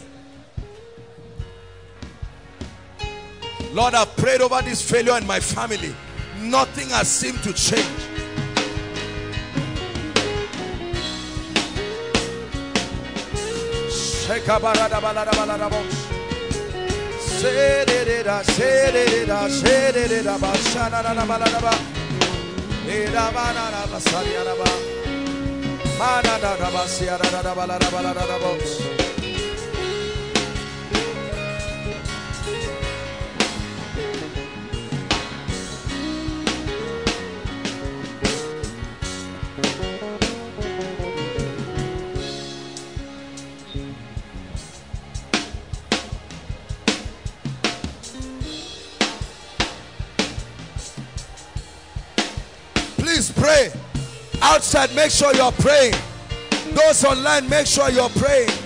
S3: Lord, I've prayed over this failure in my family. Nothing has seemed to change. Sededa, sededa, sededa, bashana na na balada ba. Eda bana na basalia na ba. Mana da da basia da da da balada balada da box. Outside, make sure you're praying. Those online, make sure you're praying.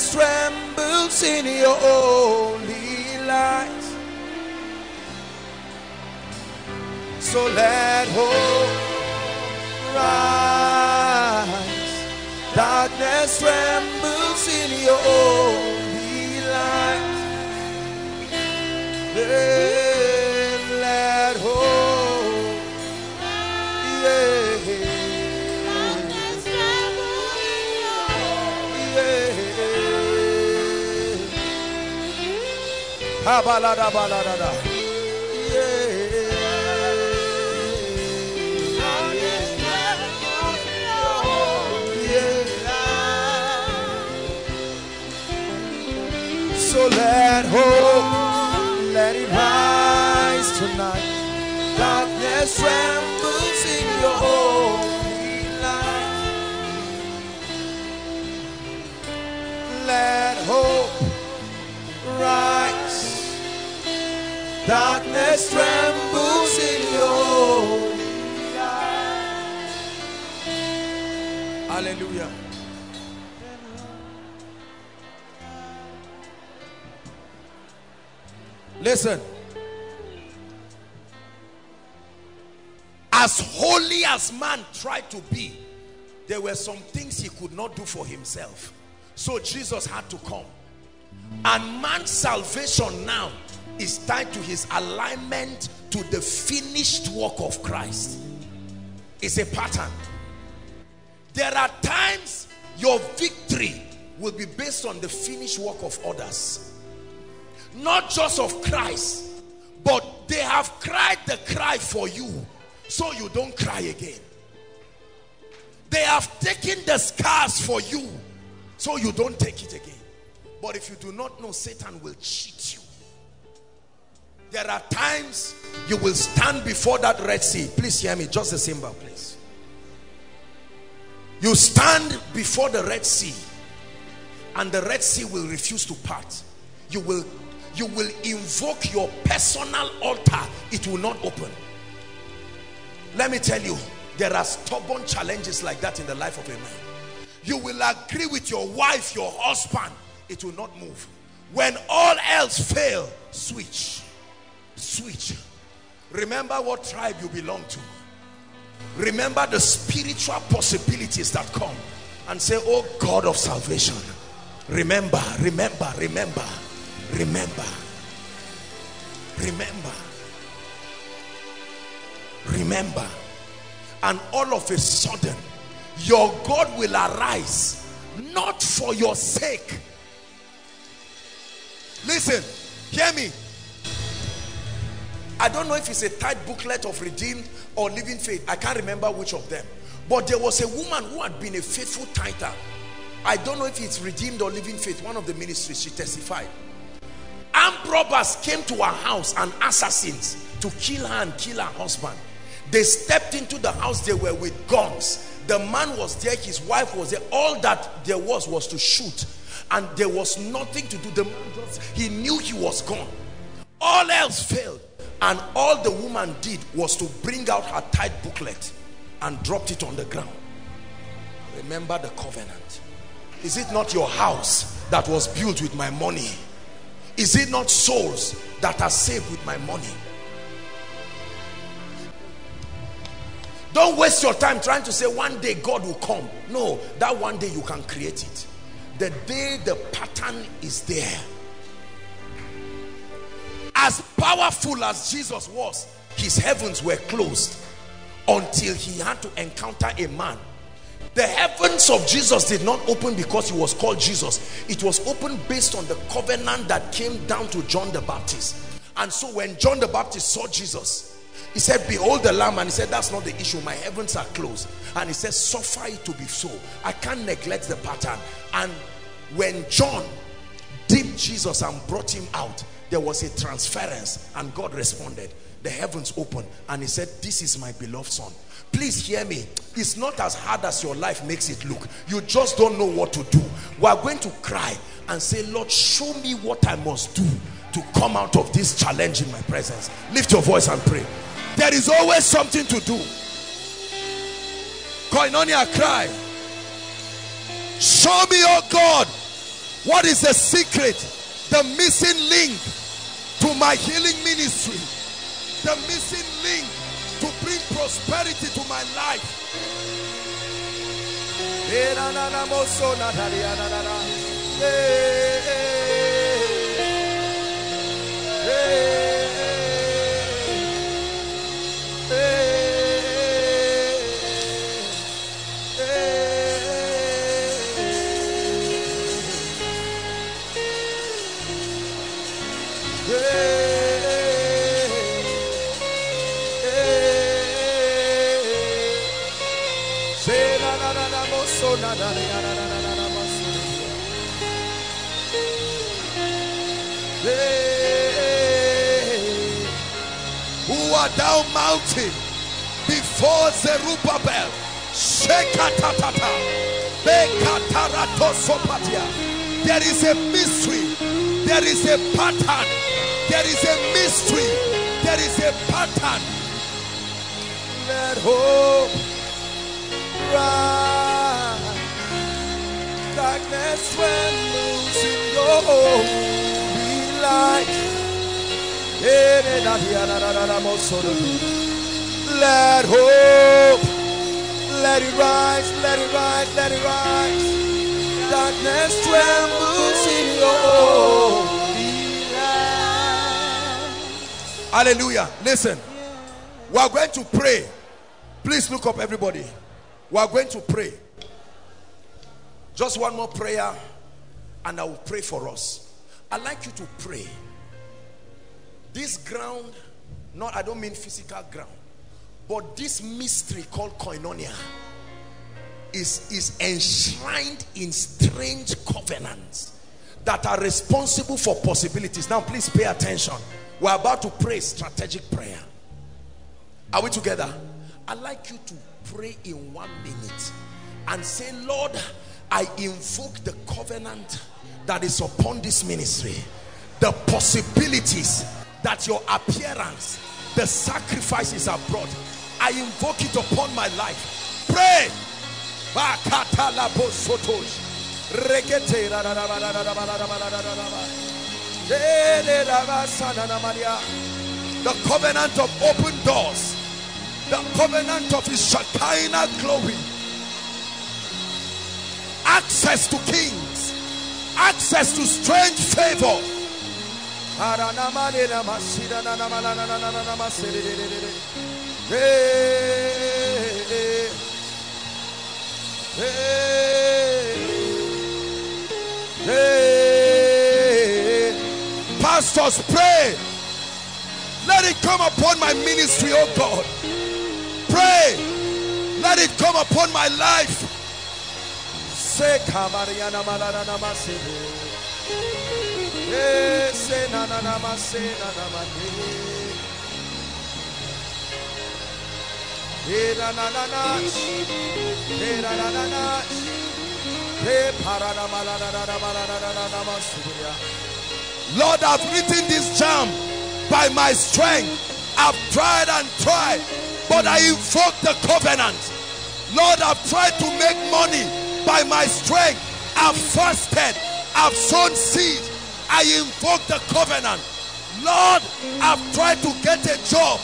S3: Darkness trembles in your only light. So let hope rise. Darkness trembles in your only light. Then So let hope, let it rise tonight. Darkness trembles in your holy light. Let hope rise. Darkness trembles in your light. Hallelujah. Listen. As holy as man tried to be, there were some things he could not do for himself. So Jesus had to come. And man's salvation now is tied to his alignment to the finished work of Christ. It's a pattern. There are times your victory will be based on the finished work of others not just of Christ, but they have cried the cry for you, so you don't cry again. They have taken the scars for you, so you don't take it again. But if you do not know, Satan will cheat you. There are times you will stand before that Red Sea. Please hear me, just the symbol, please. You stand before the Red Sea, and the Red Sea will refuse to part. You will you will invoke your personal altar it will not open let me tell you there are stubborn challenges like that in the life of a man you will agree with your wife your husband it will not move when all else fail switch switch Remember what tribe you belong to. Remember the spiritual possibilities that come. And say, oh God of salvation. Remember, remember, remember, remember, remember, remember. And all of a sudden, your God will arise, not for your sake. Listen, hear me. I don't know if it's a tithe booklet of redeemed or living faith. I can't remember which of them. But there was a woman who had been a faithful tither. I don't know if it's redeemed or living faith. One of the ministries, she testified. Armed robbers came to her house and assassins to kill her and kill her husband. They stepped into the house, they were with guns. The man was there, his wife was there. All that there was was to shoot. And there was nothing to do. The man just, he knew he was gone. All else failed. And all the woman did was to bring out her tithe booklet and dropped it on the ground. Remember the covenant. Is it not your house that was built with my money? Is it not souls that are saved with my money? Don't waste your time trying to say one day God will come. No, that one day you can create it. The day the pattern is there. As powerful as Jesus was, his heavens were closed until he had to encounter a man. The heavens of Jesus did not open because he was called Jesus. It was opened based on the covenant that came down to John the Baptist. And so when John the Baptist saw Jesus, he said, behold the lamb. And he said, that's not the issue. My heavens are closed. And he said, suffer it to be so. I can't neglect the pattern. And when John dipped Jesus and brought him out, there was a transference and God responded. The heavens opened and he said, this is my beloved son. Please hear me. It's not as hard as your life makes it look. You just don't know what to do. We are going to cry and say, Lord, show me what I must do to come out of this challenge in my presence. Lift your voice and pray. There is always something to do. Koinonia cry. Show me, oh God, what is the secret, the missing link to my healing ministry, the missing link to bring prosperity to my life. Who are thou mountain before Zerubbabel? Shekatatata. Bekataratosopatia. There is a mystery. There is a pattern. There is a mystery. There is a pattern. Let hope rise. Darkness trembles in your holy light. Let hope, let it rise, let it rise, let it rise. Darkness trembles in your holy light. Hallelujah. Listen, we are going to pray. Please look up, everybody. We are going to pray. Just one more prayer, and I will pray for us. I'd like you to pray. This ground, not I don't mean physical ground, but this mystery called koinonia is, is enshrined in strange covenants that are responsible for possibilities. Now, please pay attention. We're about to pray strategic prayer. Are we together? I'd like you to pray in one minute and say, Lord, I invoke the covenant that is upon this ministry. The possibilities that your appearance, the sacrifices are brought. I invoke it upon my life. Pray. The covenant of open doors. The covenant of his Shekinah glory. Access to kings. Access to strange favor. Pastors, pray. Let it come upon my ministry, oh God. Pray. Let it come upon my life. Mane. Lord, I've written this JAMB by my strength. I've tried and tried, but I invoke the covenant. Lord, I've tried to make money by my strength. I've fasted. I've sown seed. I invoke the covenant. Lord, I've tried to get a job.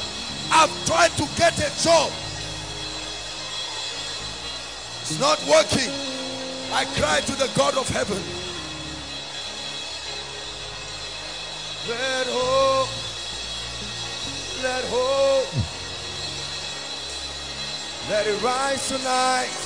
S3: I've tried to get a job. It's not working. I cry to the God of heaven. Let hope, let hope, let it rise tonight.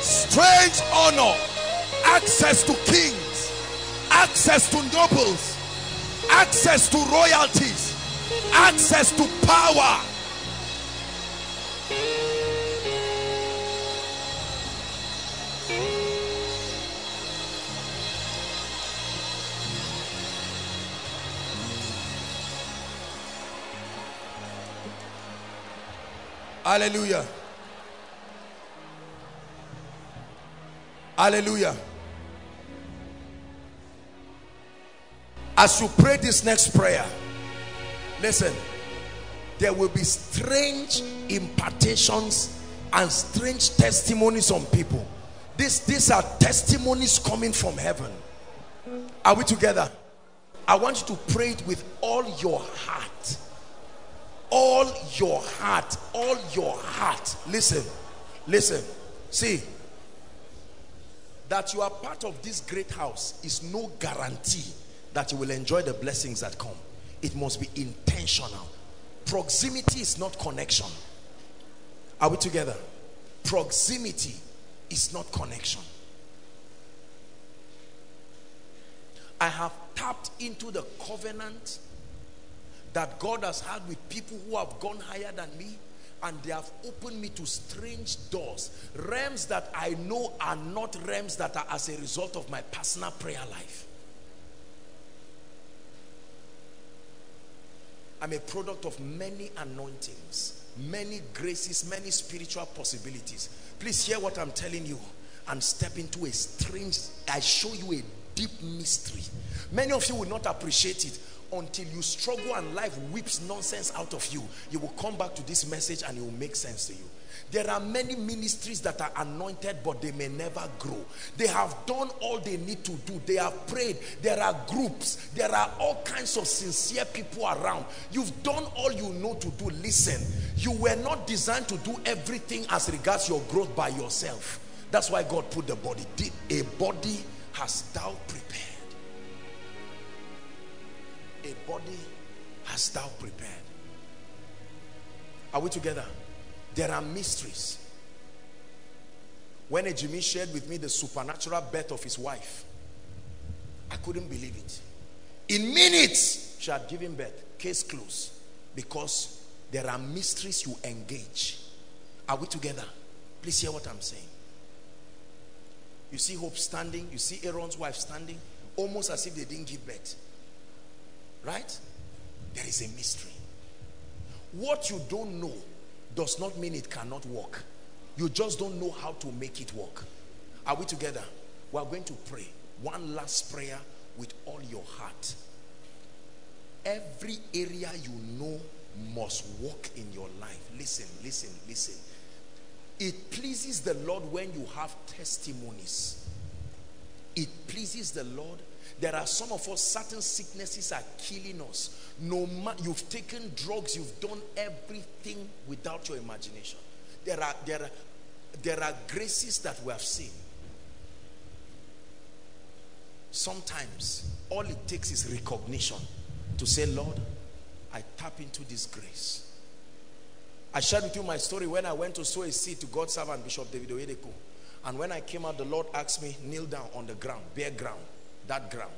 S3: strange honor, access to kings, access to nobles, access to royalties, access to power. Hallelujah. Hallelujah. As you pray this next prayer, listen, there will be strange impartations and strange testimonies on people. This, these are testimonies coming from heaven. Are we together? I want you to pray it with all your heart all your heart all your heart listen listen see that you are part of this great house is no guarantee that you will enjoy the blessings that come. It must be intentional. Proximity is not connection. Are we together? Proximity is not connection. I have tapped into the covenant that God has had with people who have gone higher than me and they have opened me to strange doors. Realms that I know are not realms that are as a result of my personal prayer life. I'm a product of many anointings many graces many spiritual possibilities. Please hear what I'm telling you and step into a strange I show you a deep mystery. Many of you will not appreciate it until you struggle and life whips nonsense out of you you will come back to this message and it will make sense to you. There are many ministries that are anointed but they may never grow. They have done all they need to do. They have prayed. There are groups. There are all kinds of sincere people around. You've done all you know to do. Listen you were not designed to do everything as regards your growth by yourself. That's why God put the body. A body has thou prepared a body hast thou prepared. Are we together? There are mysteries. When a Jimmy shared with me the supernatural birth of his wife, I couldn't believe it. In minutes, she had given birth. Case closed. Because there are mysteries you engage. Are we together? Please hear what I'm saying. You see Hope standing. You see Aaron's wife standing. Almost as if they didn't give birth. Right? There is a mystery. what you don't know does not mean it cannot work. You just don't know how to make it work. Are we together? We are going to pray. One last prayer with all your heart. Every area you know must work in your life. Listen, listen, listen. It pleases the Lord when you have testimonies. It pleases the Lord. There are some of us, certain sicknesses are killing us. No matter you've taken drugs, you've done everything without your imagination. There are there are there are graces that we have seen. Sometimes all it takes is recognition to say, Lord, I tap into this grace. I shared with you my story when I went to sow a seed to God's servant, Bishop David Oyedepo. And when I came out, the Lord asked me, kneel down on the ground, bare ground, that ground.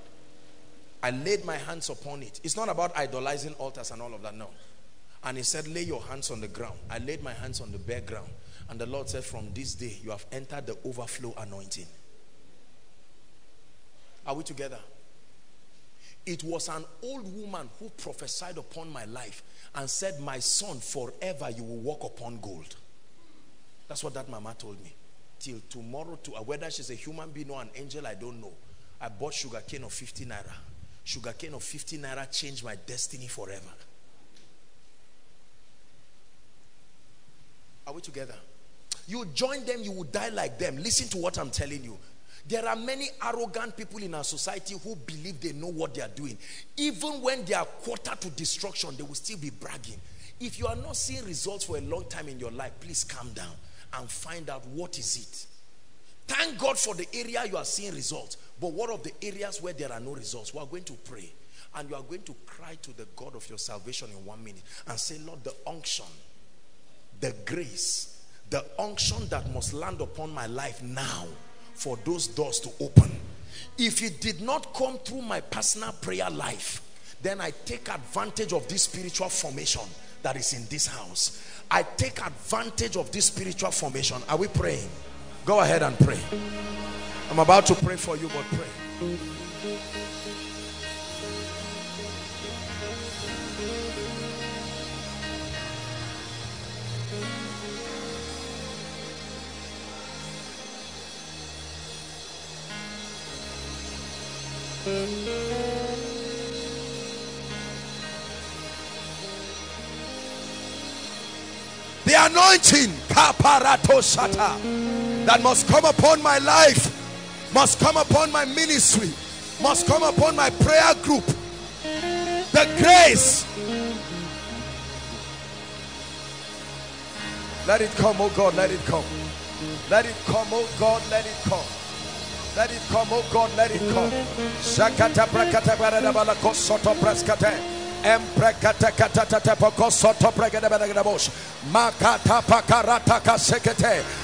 S3: I laid my hands upon it. It's not about idolizing altars and all of that, no. And he said, lay your hands on the ground. I laid my hands on the bare ground. And the Lord said, from this day, you have entered the overflow anointing. Are we together? It was an old woman who prophesied upon my life and said, my son, forever you will walk upon gold. That's what that mama told me. Till tomorrow, to, whether she's a human being or an angel, I don't know. I bought sugar cane of 50 naira. Sugar cane of 50 naira changed my destiny forever. Are we together? You join them, you will die like them. Listen to what I'm telling you. There are many arrogant people in our society who believe they know what they are doing. Even when they are quarter to destruction, they will still be bragging. If you are not seeing results for a long time in your life, please calm down and find out what is it. Thank God for the area you are seeing results. But what of the areas where there are no results? We are going to pray. And you are going to cry to the God of your salvation in one minute and say, Lord, the unction, the grace, the unction that must land upon my life now for those doors to open. If it did not come through my personal prayer life, then I take advantage of this spiritual formation that is in this house. I take advantage of this spiritual formation. Are we praying? Go ahead and pray. I'm about to pray for you, but pray. The anointing that must come upon my life, must come upon my ministry, must come upon my prayer group. The grace. Let it come, oh God, let it come. Let it come, oh God, let it come. Let it come, oh God, let it come. Shakata brakata barada balako soto praskate. Emprekata katata bosh. Makata pakarata kasekete.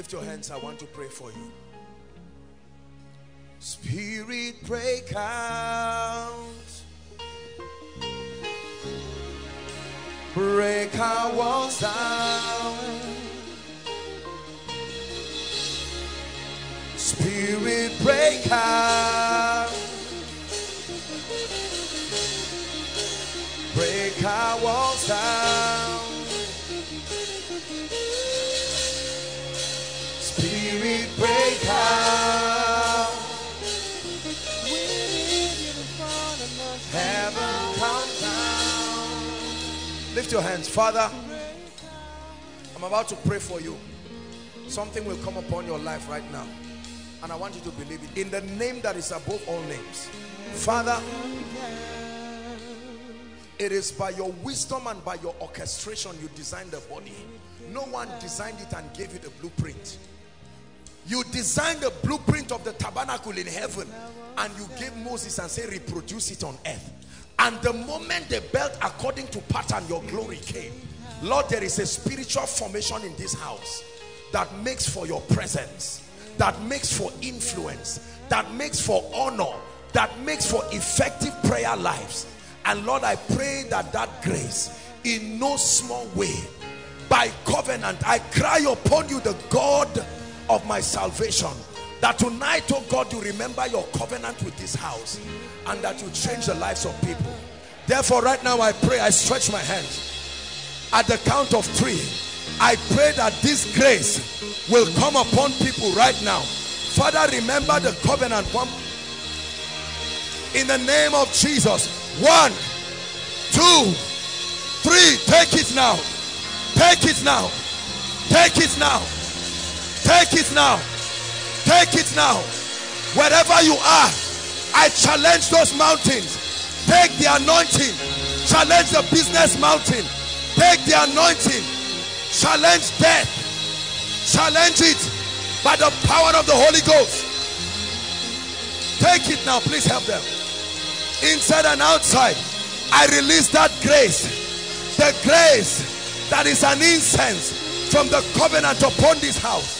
S3: Lift your hands. I want to pray for you. Spirit, break out. Break our walls down. Spirit break out. Break our walls down. Heaven. Lift your hands, Father. I'm about to pray for you. Something will come upon your life right now. And I want you to believe it. In the name that is above all names. Father, it is by your wisdom and by your orchestration you designed the body. No one designed it and gave you the blueprint. You designed the blueprint of the tabernacle in heaven and you gave Moses and say reproduce it on earth. And the moment they built according to pattern, your glory came. Lord, there is a spiritual formation in this house that makes for your presence, that makes for influence, that makes for honor, that makes for effective prayer lives. And Lord, I pray that that grace in no small way by covenant, I cry upon you, the God of my salvation, that tonight, oh God, you remember your covenant with this house and that you change the lives of people. Therefore, right now, I pray, I stretch my hands at the count of three. I pray that this grace will come upon people right now. Father, remember the covenant one in the name of Jesus. One, two, three. Take it now. Take it now. Take it now. Take it now. Take it now. Wherever you are, I challenge those mountains. Take the anointing. Challenge the business mountain. Take the anointing. Challenge death. Challenge it by the power of the Holy Ghost. Take it now. Please help them. Inside and outside. I release that grace. The grace that is an incense from the covenant upon this house.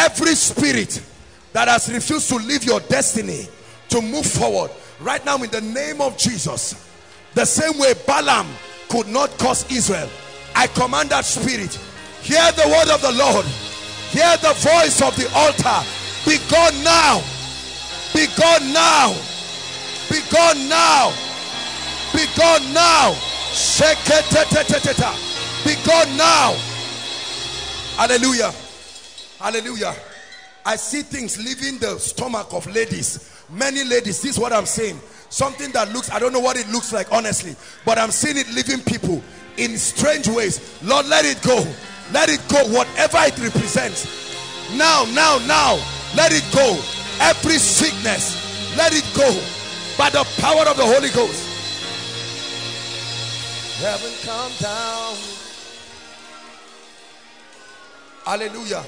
S3: Every spirit that has refused to live your destiny to move forward. Right now in the name of Jesus the same way Balaam could not cause Israel I command that spirit hear the word of the Lord hear the voice of the altar. Be gone now. Be gone now. Be gone now. Be gone now. Be gone now. Hallelujah hallelujah. I see things leaving the stomach of ladies. Many ladies this is what I'm saying something that looks I don't know what it looks like honestly but I'm seeing it leaving people in strange ways. Lord let it go. Let it go whatever it represents. Now now now let it go. Every sickness let it go. By the power of the Holy Ghost. Heaven come down. Hallelujah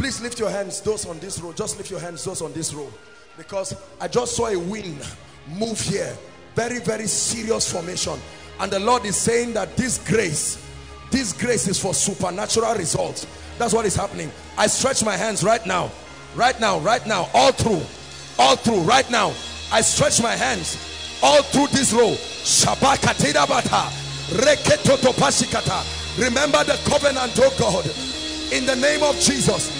S3: please lift your hands those on this row. Just lift your hands those on this row. Because I just saw a wind move here. Very very serious formation. And the Lord is saying that this grace this grace is for supernatural results. That's what is happening. I stretch my hands right now. Right now right now. All through. All through. Right now. I stretch my hands. All through this row. Remember the covenant oh God. In the name of Jesus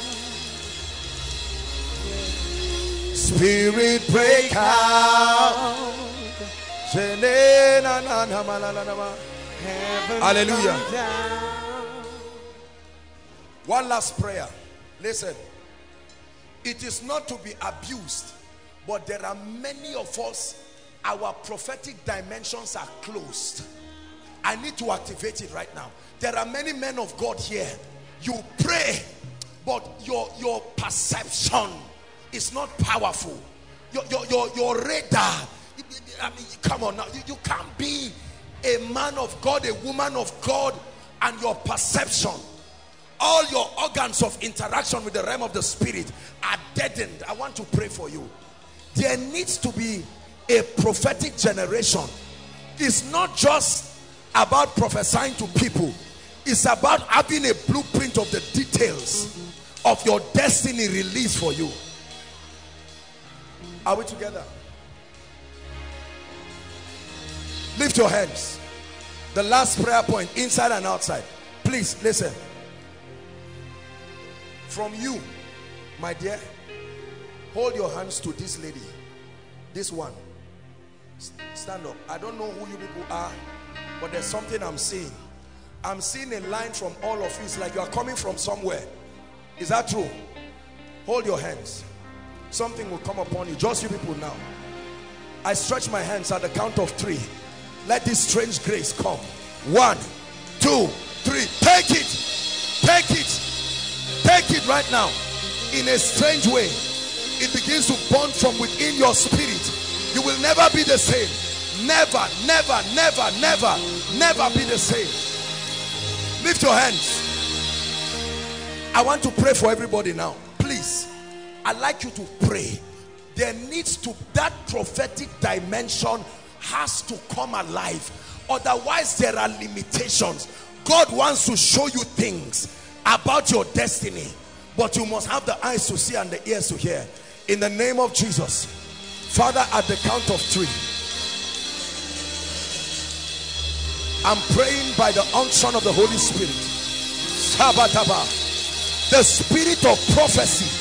S3: spirit break out. Hallelujah. One last prayer. Listen. It is not to be abused but there are many of us our prophetic dimensions are closed. I need to activate it right now. There are many men of God here. You pray but your your perception is not powerful. Your your your, your radar. I mean, come on now. You, you can't be a man of God a woman of God and your perception. All your organs of interaction with the realm of the spirit are deadened. I want to pray for you. There needs to be a prophetic generation. It's not just about prophesying to people. It's about having a blueprint of the details of your destiny released for you are we together? Lift your hands. The last prayer point inside and outside. Please listen. From you my dear hold your hands to this lady. This one. Stand up. I don't know who you people are but there's something i'm seeing. I'm seeing a line from all of you. It's like you are coming from somewhere. Is that true? Hold your hands something will come upon you just you people now i stretch my hands at the count of three let this strange grace come one two, three. Take it. Take it. Take it right now. In a strange way, it begins to burn from within your spirit. You will never be the same. Never, never, never, never, never be the same. Lift your hands. I want to pray for everybody now. I'd like you to pray. There needs to, that prophetic dimension has to come alive. Otherwise, there are limitations. God wants to show you things about your destiny. But you must have the eyes to see and the ears to hear. In the name of Jesus. Father, at the count of three. I'm praying by the unction of the Holy Spirit. Sabataba. The spirit of prophecy.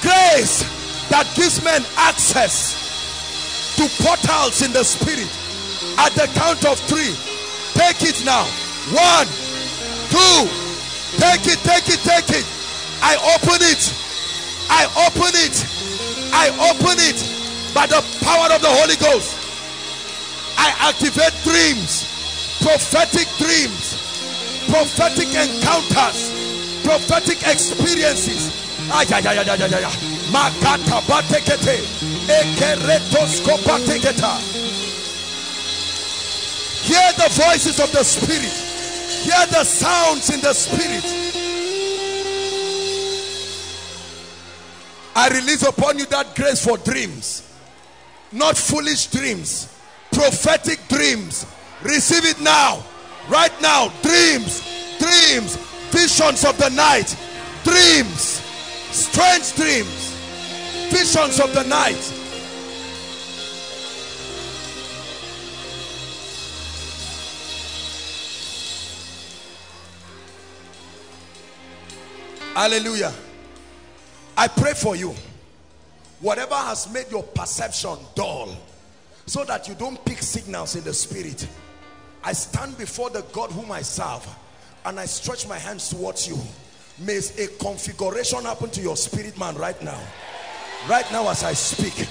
S3: Grace that gives men access to portals in the spirit. At the count of three. Take it now. One, two, take it, take it, take it. I open it. I open it. I open it by the power of the Holy Ghost. I activate dreams, prophetic dreams, prophetic encounters, prophetic experiences. Ekeretoskopateketa. Hear the voices of the Spirit. Hear the sounds in the Spirit. I release upon you that grace for dreams, not foolish dreams. Prophetic dreams. Receive it now. Right now. Dreams. Dreams. Visions of the night. Dreams strange dreams. Visions of the night. Hallelujah. I pray for you. Whatever has made your perception dull so that you don't pick signals in the spirit. I stand before the God whom I serve and I stretch my hands towards you may a configuration happen to your spirit man right now right now as I speak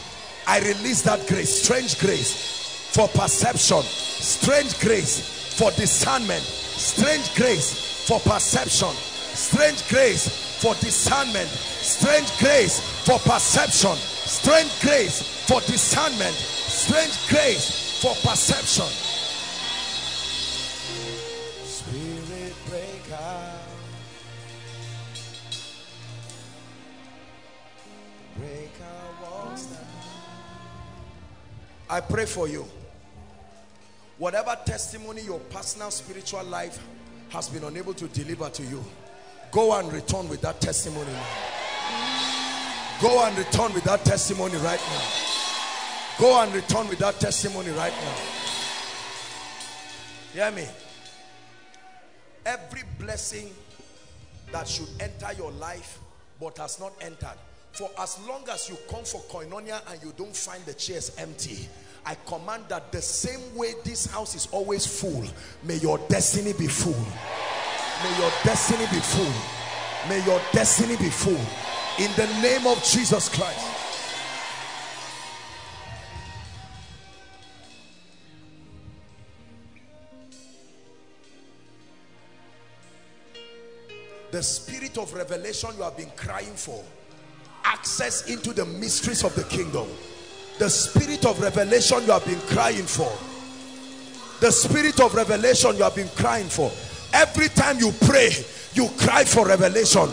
S3: I release that grace strange grace for perception strange grace for discernment strange grace for perception strange grace for discernment strange grace for perception strange grace for discernment strange grace for perception. I pray for you. Whatever testimony your personal spiritual life has been unable to deliver to you, go and return with that testimony now. Go and return with that testimony right now. Go and return with that testimony right now. Hear me. Every blessing that should enter your life but has not entered. For as long as you come for koinonia and you don't find the chairs empty, I command that the same way this house is always full, may your destiny be full. May your destiny be full. May your destiny be full. In the name of Jesus Christ. the spirit of revelation you have been crying for access into the mysteries of the kingdom. The spirit of revelation you have been crying for. The spirit of revelation you have been crying for. Every time you pray you cry for revelation.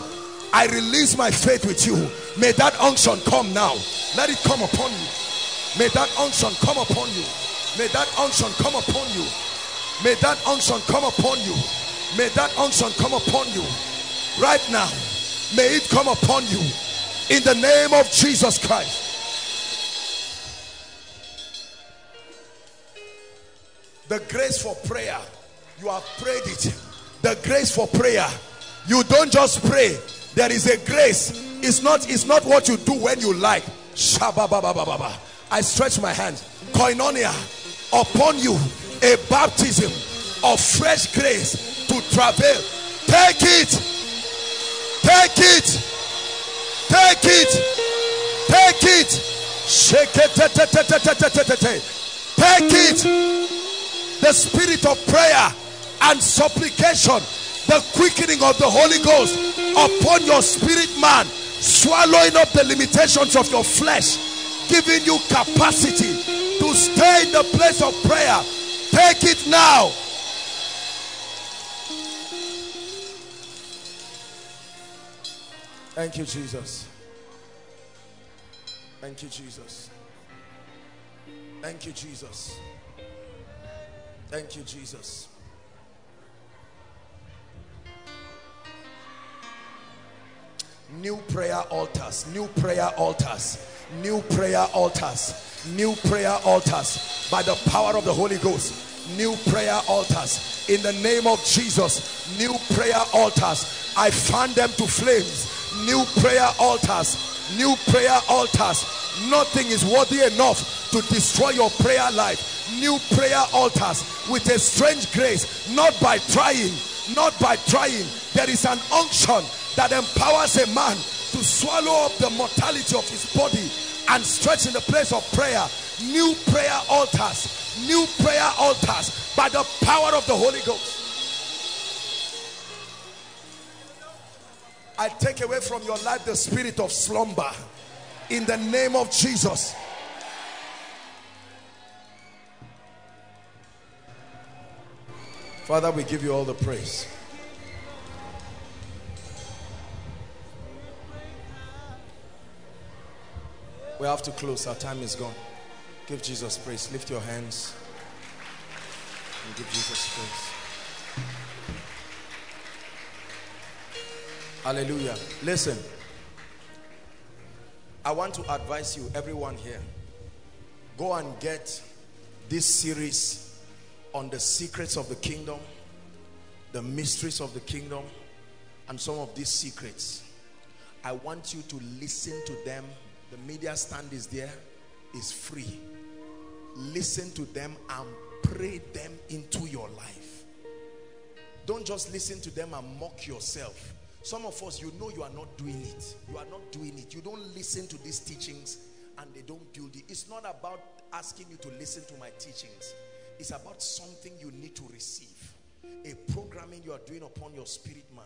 S3: I release my faith with you. May that unction come now. Let it come upon you. May that unction come upon you. May that unction come upon you. May that unction come upon you. May that unction come upon you. Right now may it come upon you in the name of Jesus Christ. The grace for prayer. You have prayed it. The grace for prayer. You don't just pray. There is a grace. It's not it's not what you do when you like. I stretch my hand. Koinonia. Upon you a baptism of fresh grace to travel. Take it. Take it. Take it. Take it. Shake it. Take it. the spirit of prayer and supplication, the quickening of the Holy Ghost upon your spirit man, swallowing up the limitations of your flesh, giving you capacity to stay in the place of prayer. Take it now. Thank you, Jesus. Thank you, Jesus. Thank you, Jesus. Thank you, Jesus. New prayer altars, new prayer altars, new prayer altars, new prayer altars by the power of the Holy Ghost. New prayer altars in the name of Jesus. New prayer altars. I fan them to flames. New prayer altars, new prayer altars. Nothing is worthy enough to destroy your prayer life. New prayer altars with a strange grace. Not by trying not by trying. There is an unction that empowers a man to swallow up the mortality of his body and stretch in the place of prayer. New prayer altars. New prayer altars by the power of the Holy Ghost I take away from your life the spirit of slumber in the name of Jesus Father, we give you all the praise. We have to close. Our time is gone. Give Jesus praise. Lift your hands and give Jesus praise. Hallelujah. Listen. I want to advise you, everyone here, go and get this series on the secrets of the kingdom, the mysteries of the kingdom, and some of these secrets. I want you to listen to them. The media stand is there, is free. Listen to them and pray them into your life. Don't just listen to them and mock yourself. Some of us, you know you are not doing it. You are not doing it. You don't listen to these teachings and they don't build it. It's not about asking you to listen to my teachings. It's about something you need to receive. A programming you are doing upon your spirit man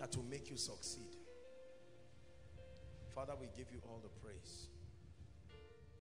S3: that will make you succeed. Father, we give you all the.